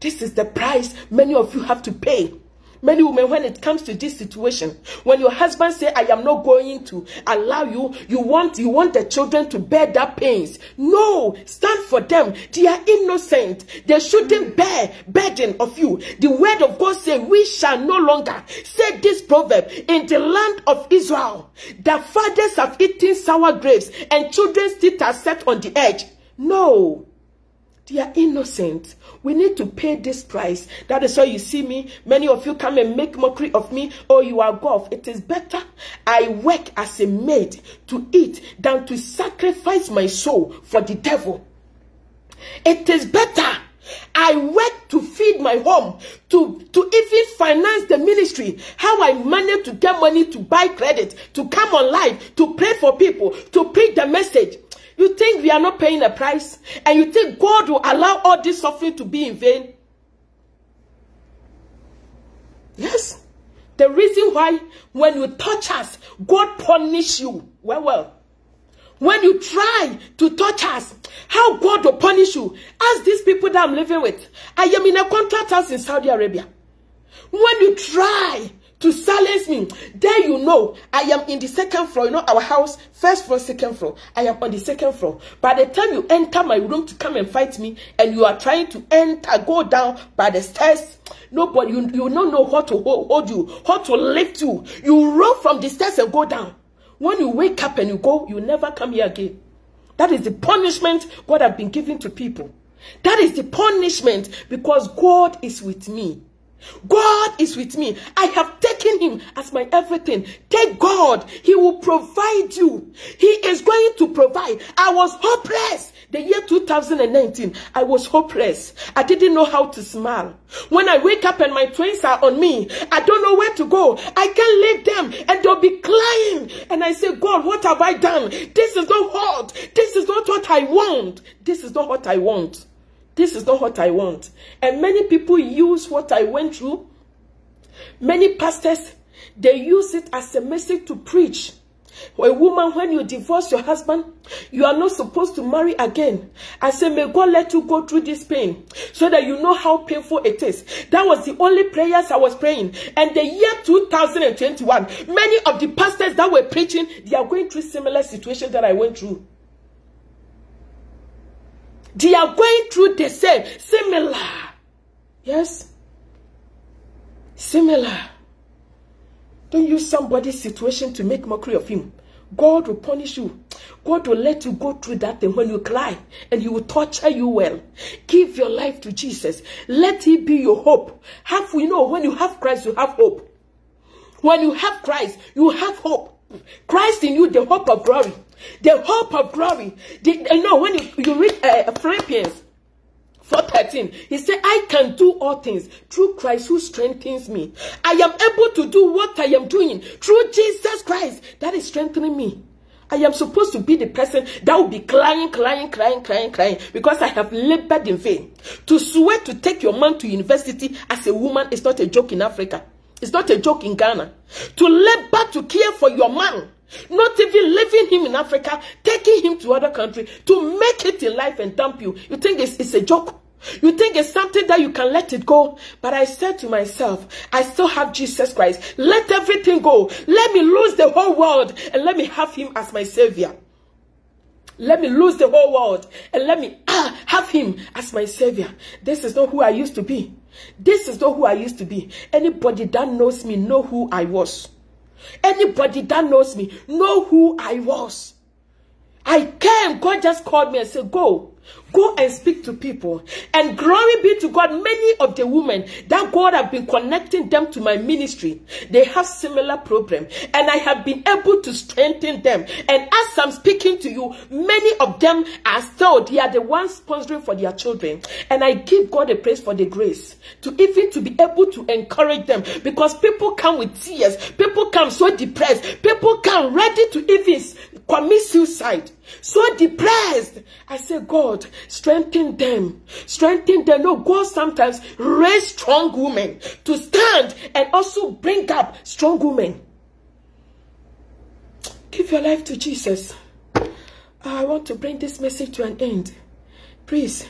This is the price many of you have to pay. Many women, when it comes to this situation, when your husband say, I am not going to allow you, you want, you want the children to bear that pains. No, stand for them. They are innocent. They shouldn't bear burden of you. The word of God say, we shall no longer say this proverb in the land of Israel. The fathers have eaten sour grapes and children's teeth are set on the edge. No, they are innocent. We need to pay this price. That is why you see me. Many of you come and make mockery of me. Oh, you are golf. It is better I work as a maid to eat than to sacrifice my soul for the devil. It is better I work to feed my home, to, to even finance the ministry. How I manage to get money to buy credit, to come on live, to pray for people, to preach the message. You think we are not paying a price? And you think God will allow all this suffering to be in vain? Yes. The reason why when you touch us, God punish you. Well, well. When you try to touch us, how God will punish you. Ask these people that I'm living with. I am in a contract house in Saudi Arabia. When you try to silence me. There you know, I am in the second floor. You know, our house, first floor, second floor. I am on the second floor. By the time you enter my room to come and fight me, and you are trying to enter, go down by the stairs, nobody, you, you don't know how to hold, hold you, how to lift you. You run from the stairs and go down. When you wake up and you go, you never come here again. That is the punishment God has been giving to people. That is the punishment because God is with me. God is with me. I have taken him as my everything. Take God. He will provide you. He is going to provide. I was hopeless. The year 2019, I was hopeless. I didn't know how to smile. When I wake up and my twins are on me, I don't know where to go. I can't leave them and they'll be crying. And I say, God, what have I done? This is not what This is not what I want. This is not what I want. This is not what I want. And many people use what I went through. Many pastors, they use it as a message to preach. A woman, when you divorce your husband, you are not supposed to marry again. I say, may God let you go through this pain so that you know how painful it is. That was the only prayers I was praying. And the year 2021, many of the pastors that were preaching, they are going through similar situations that I went through. They are going through the same, similar. Yes? Similar. Don't use somebody's situation to make mockery of him. God will punish you. God will let you go through that thing when you cry and he will torture you well. Give your life to Jesus. Let Him be your hope. Have, you know, when you have Christ, you have hope. When you have Christ, you have hope. Christ in you, the hope of glory. The hope of glory. The, you know, when you, you read uh, Philippians 4.13, he said, I can do all things through Christ who strengthens me. I am able to do what I am doing through Jesus Christ. That is strengthening me. I am supposed to be the person that will be crying, crying, crying, crying, crying because I have labored in vain. To swear to take your man to university as a woman is not a joke in Africa. It's not a joke in Ghana. To labor to care for your man not even leaving him in Africa, taking him to other country to make it in life and dump you. You think it's, it's a joke? You think it's something that you can let it go? But I said to myself, I still have Jesus Christ. Let everything go. Let me lose the whole world and let me have him as my savior. Let me lose the whole world and let me ah, have him as my savior. This is not who I used to be. This is not who I used to be. Anybody that knows me know who I was. Anybody that knows me know who I was. I came. God just called me and said, go. Go and speak to people. And glory be to God, many of the women that God have been connecting them to my ministry, they have similar problem. And I have been able to strengthen them. And as I'm speaking to you, many of them are still, they are the ones sponsoring for their children. And I give God a praise for the grace to even to be able to encourage them. Because people come with tears. People come so depressed. People come ready to even commit suicide. So depressed. I say, God, strengthen them. Strengthen them. No, God sometimes raise strong women to stand and also bring up strong women. Give your life to Jesus. Ah, I want to bring this message to an end. Please,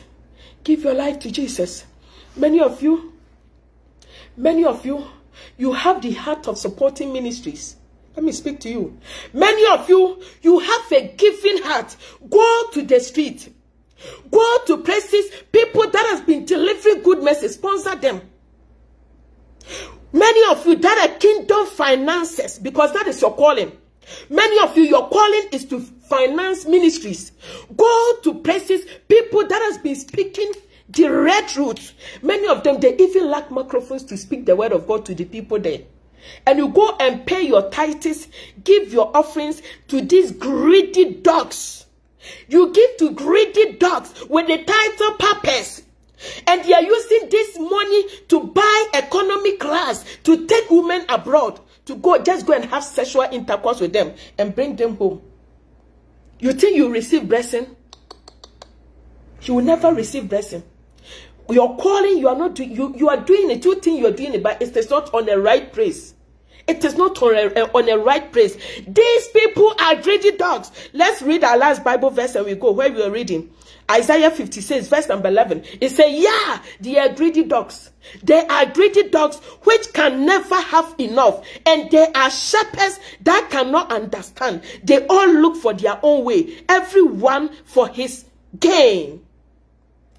give your life to Jesus. Many of you, many of you, you have the heart of supporting ministries. Let me speak to you. Many of you, you have a giving heart. Go to the street. Go to places, people that has been delivering good message, sponsor them. Many of you that are kingdom finances, because that is your calling. Many of you, your calling is to finance ministries. Go to places, people that has been speaking the red truth. Many of them, they even lack microphones to speak the word of God to the people there and you go and pay your tithes, give your offerings to these greedy dogs. You give to greedy dogs with the title purpose. And they are using this money to buy economy class, to take women abroad, to go, just go and have sexual intercourse with them and bring them home. You think you receive blessing? You will never receive blessing. Your calling, you are not doing, you, you are doing it. You think you are doing it, but it is not on the right place. It is not on a, eh, on a right place. These people are greedy dogs. Let's read our last Bible verse and we go where we are reading. Isaiah 56, verse number 11. It says, yeah, they are greedy dogs. They are greedy dogs which can never have enough. And they are shepherds that cannot understand. They all look for their own way. Everyone for his gain.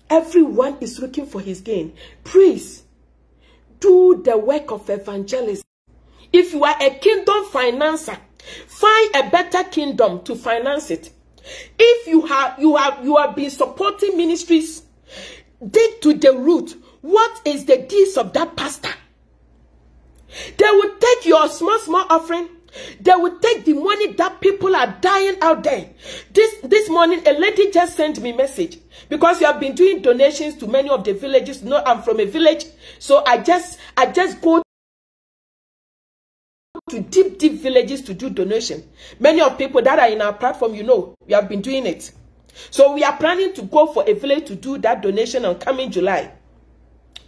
Everyone is looking for his gain. Please, do the work of evangelism. If you are a kingdom financer, find a better kingdom to finance it. If you have you have you have been supporting ministries, dig to the root. What is the deeds of that pastor? They will take your small, small offering. They will take the money that people are dying out there. This this morning, a lady just sent me message because you have been doing donations to many of the villages. No, I'm from a village, so I just I just go to deep, deep villages to do donation. Many of people that are in our platform, you know, we have been doing it. So we are planning to go for a village to do that donation on coming July.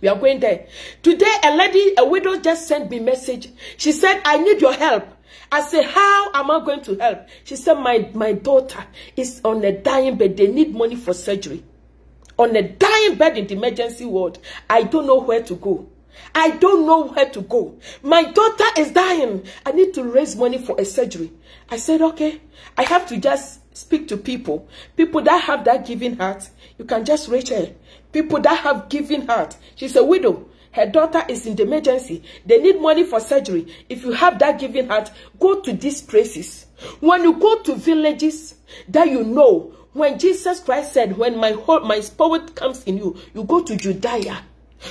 We are going there. Today, a lady, a widow just sent me message. She said, I need your help. I said, how am I going to help? She said, my, my daughter is on a dying bed. They need money for surgery. On a dying bed in the emergency ward. I don't know where to go. I don't know where to go. My daughter is dying. I need to raise money for a surgery. I said, okay. I have to just speak to people. People that have that giving heart. You can just reach her. People that have giving heart. She's a widow. Her daughter is in the emergency. They need money for surgery. If you have that giving heart, go to these places. When you go to villages that you know, when Jesus Christ said, when my, whole, my spirit comes in you, you go to Judea.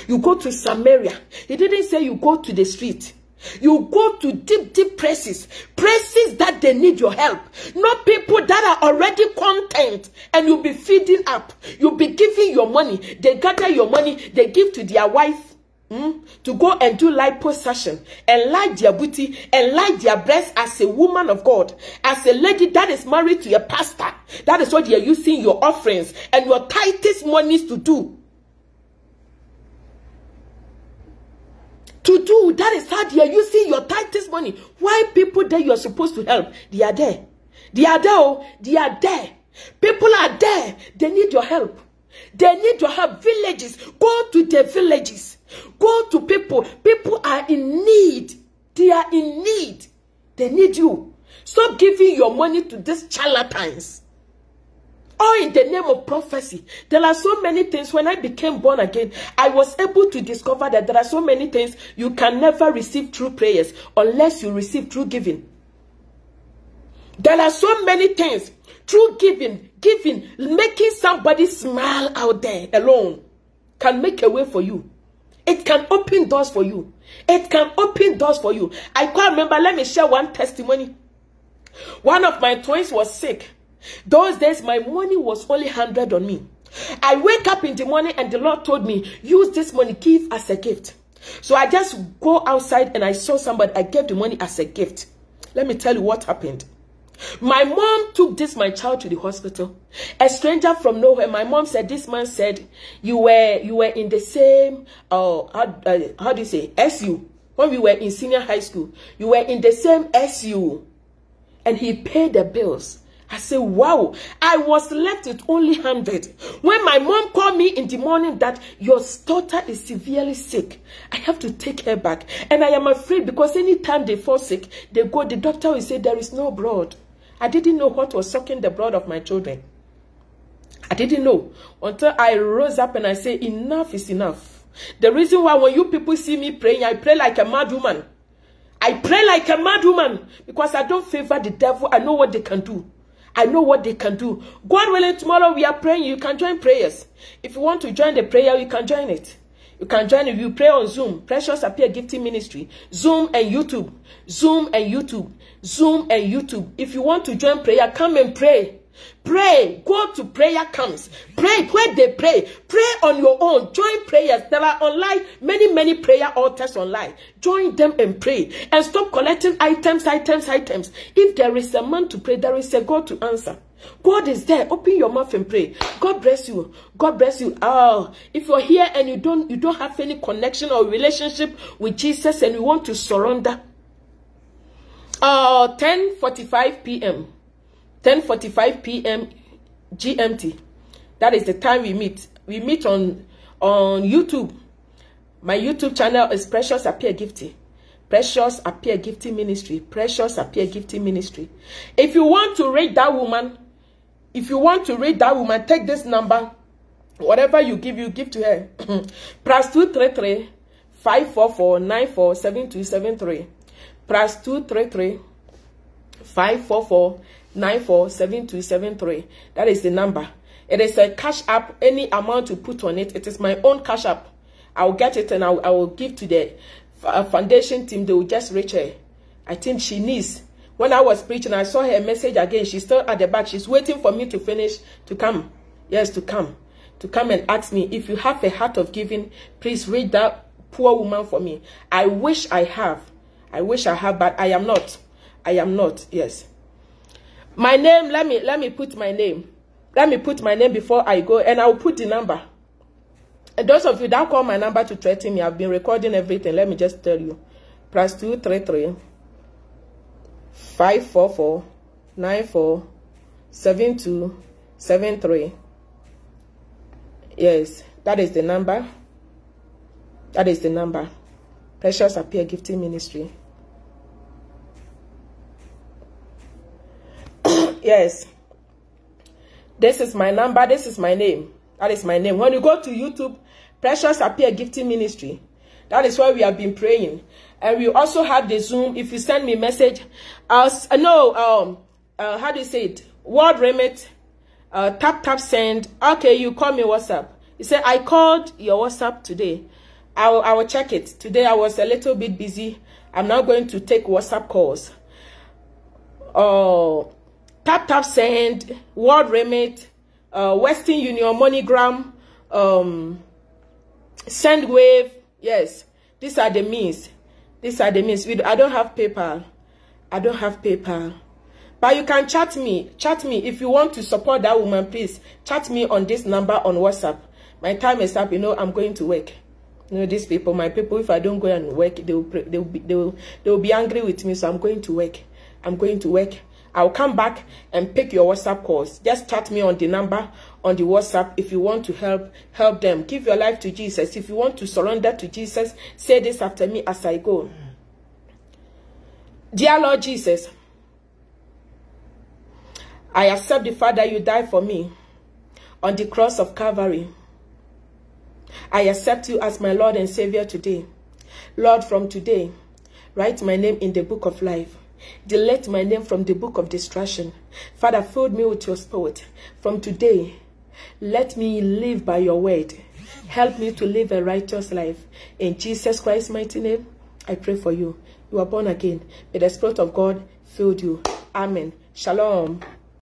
You go to Samaria. He didn't say you go to the street. You go to deep, deep places. Places that they need your help. Not people that are already content and you'll be feeding up. You'll be giving your money. They gather your money. They give to their wife. Mm, to go and do liposuction, enlarge their booty, enlarge their breast as a woman of God, as a lady that is married to a pastor. That is what you are using your offerings and your tightest monies to do. To do. That is how they are using your tightest money. Why people that you are supposed to help, they are there. They are there. Oh, they are there. People are there. They need your help. They need your help. Villages. Go to the villages. Go to people. People are in need. They are in need. They need you. Stop giving your money to these charlatans all in the name of prophecy. There are so many things. When I became born again, I was able to discover that there are so many things you can never receive through prayers unless you receive through giving. There are so many things through giving, giving, making somebody smile out there alone can make a way for you. It can open doors for you. It can open doors for you. I can't remember. Let me share one testimony. One of my twins was sick. Those days, my money was only 100 on me. I wake up in the morning and the Lord told me, use this money, give as a gift. So I just go outside and I saw somebody, I gave the money as a gift. Let me tell you what happened. My mom took this, my child, to the hospital. A stranger from nowhere. My mom said, this man said, you were, you were in the same, uh, how, uh, how do you say, SU. When we were in senior high school, you were in the same SU. And he paid the bills. I say, wow, I was left with only 100. When my mom called me in the morning that your daughter is severely sick, I have to take her back. And I am afraid because anytime they fall sick, they go, the doctor will say there is no blood. I didn't know what was sucking the blood of my children. I didn't know until I rose up and I say, enough is enough. The reason why when you people see me praying, I pray like a mad woman. I pray like a mad woman because I don't favor the devil. I know what they can do. I know what they can do. God willing, tomorrow we are praying. You can join prayers. If you want to join the prayer, you can join it. You can join it. You pray on Zoom. Precious Appear Gifting Ministry. Zoom and YouTube. Zoom and YouTube. Zoom and YouTube. If you want to join prayer, come and pray. Pray. Go to prayer camps. Pray where they pray. Pray on your own. Join prayers. There are online, many, many prayer altars online. Join them and pray. And stop collecting items, items, items. If there is a man to pray, there is a God to answer. God is there. Open your mouth and pray. God bless you. God bless you. Oh, if you're here and you don't you don't have any connection or relationship with Jesus and you want to surrender, uh 10 45 p.m. 10:45 p.m. GMT. That is the time we meet. We meet on on YouTube. My YouTube channel is Precious Appear Gifting. Precious Appear Gifting Ministry. Precious Appear Gifting Ministry. If you want to read that woman, if you want to read that woman, take this number. Whatever you give, you give to her. Plus 233 544 947273. Plus 233 544 947273. That is the number. It is a cash app. Any amount you put on it, it is my own cash app. I will get it and I will, I will give to the uh, foundation team. They will just reach her. I think she needs. When I was preaching, I saw her message again. She's still at the back. She's waiting for me to finish to come. Yes, to come. To come and ask me, if you have a heart of giving, please read that poor woman for me. I wish I have. I wish I have, but I am not. I am not. Yes. My name, let me let me put my name. let me put my name before I go, and I'll put the number. And those of you that call my number to threaten me, I've been recording everything. Let me just tell you. Plus 233 544 94 7273. Yes, that is the number. That is the number. Precious Appear Gifting Ministry. Yes. This is my number. This is my name. That is my name. When you go to YouTube, Precious Appear Gifting Ministry, that is why we have been praying. And we also have the Zoom. If you send me message, I'll, uh, no, um, uh, how do you say it? WorldRemit, uh, tap, tap, send. Okay, you call me WhatsApp. You say, I called your WhatsApp today. I will, I will check it. Today I was a little bit busy. I'm now going to take WhatsApp calls. Uh, tap, tap, send, WorldRemit, uh, Western Union, MoneyGram, um, SendWave. Yes, these are the means. These are the means. We, I don't have PayPal. I don't have PayPal. But you can chat me. Chat me. If you want to support that woman, please chat me on this number on WhatsApp. My time is up. You know, I'm going to work. You know, these people, my people, if I don't go and work, they will, they will, be, they will, they will be angry with me. So I'm going to work. I'm going to work. I'll come back and pick your WhatsApp calls. Just chat me on the number on the WhatsApp if you want to help help them. Give your life to Jesus. If you want to surrender to Jesus, say this after me as I go. Dear Lord Jesus, I accept the fact that you died for me on the cross of Calvary. I accept you as my Lord and Savior today. Lord, from today, write my name in the book of life. Delete my name from the book of destruction. Father, fill me with your spirit. From today, let me live by your word. Help me to live a righteous life. In Jesus Christ's mighty name, I pray for you. You are born again. May the Spirit of God fill you. Amen. Shalom.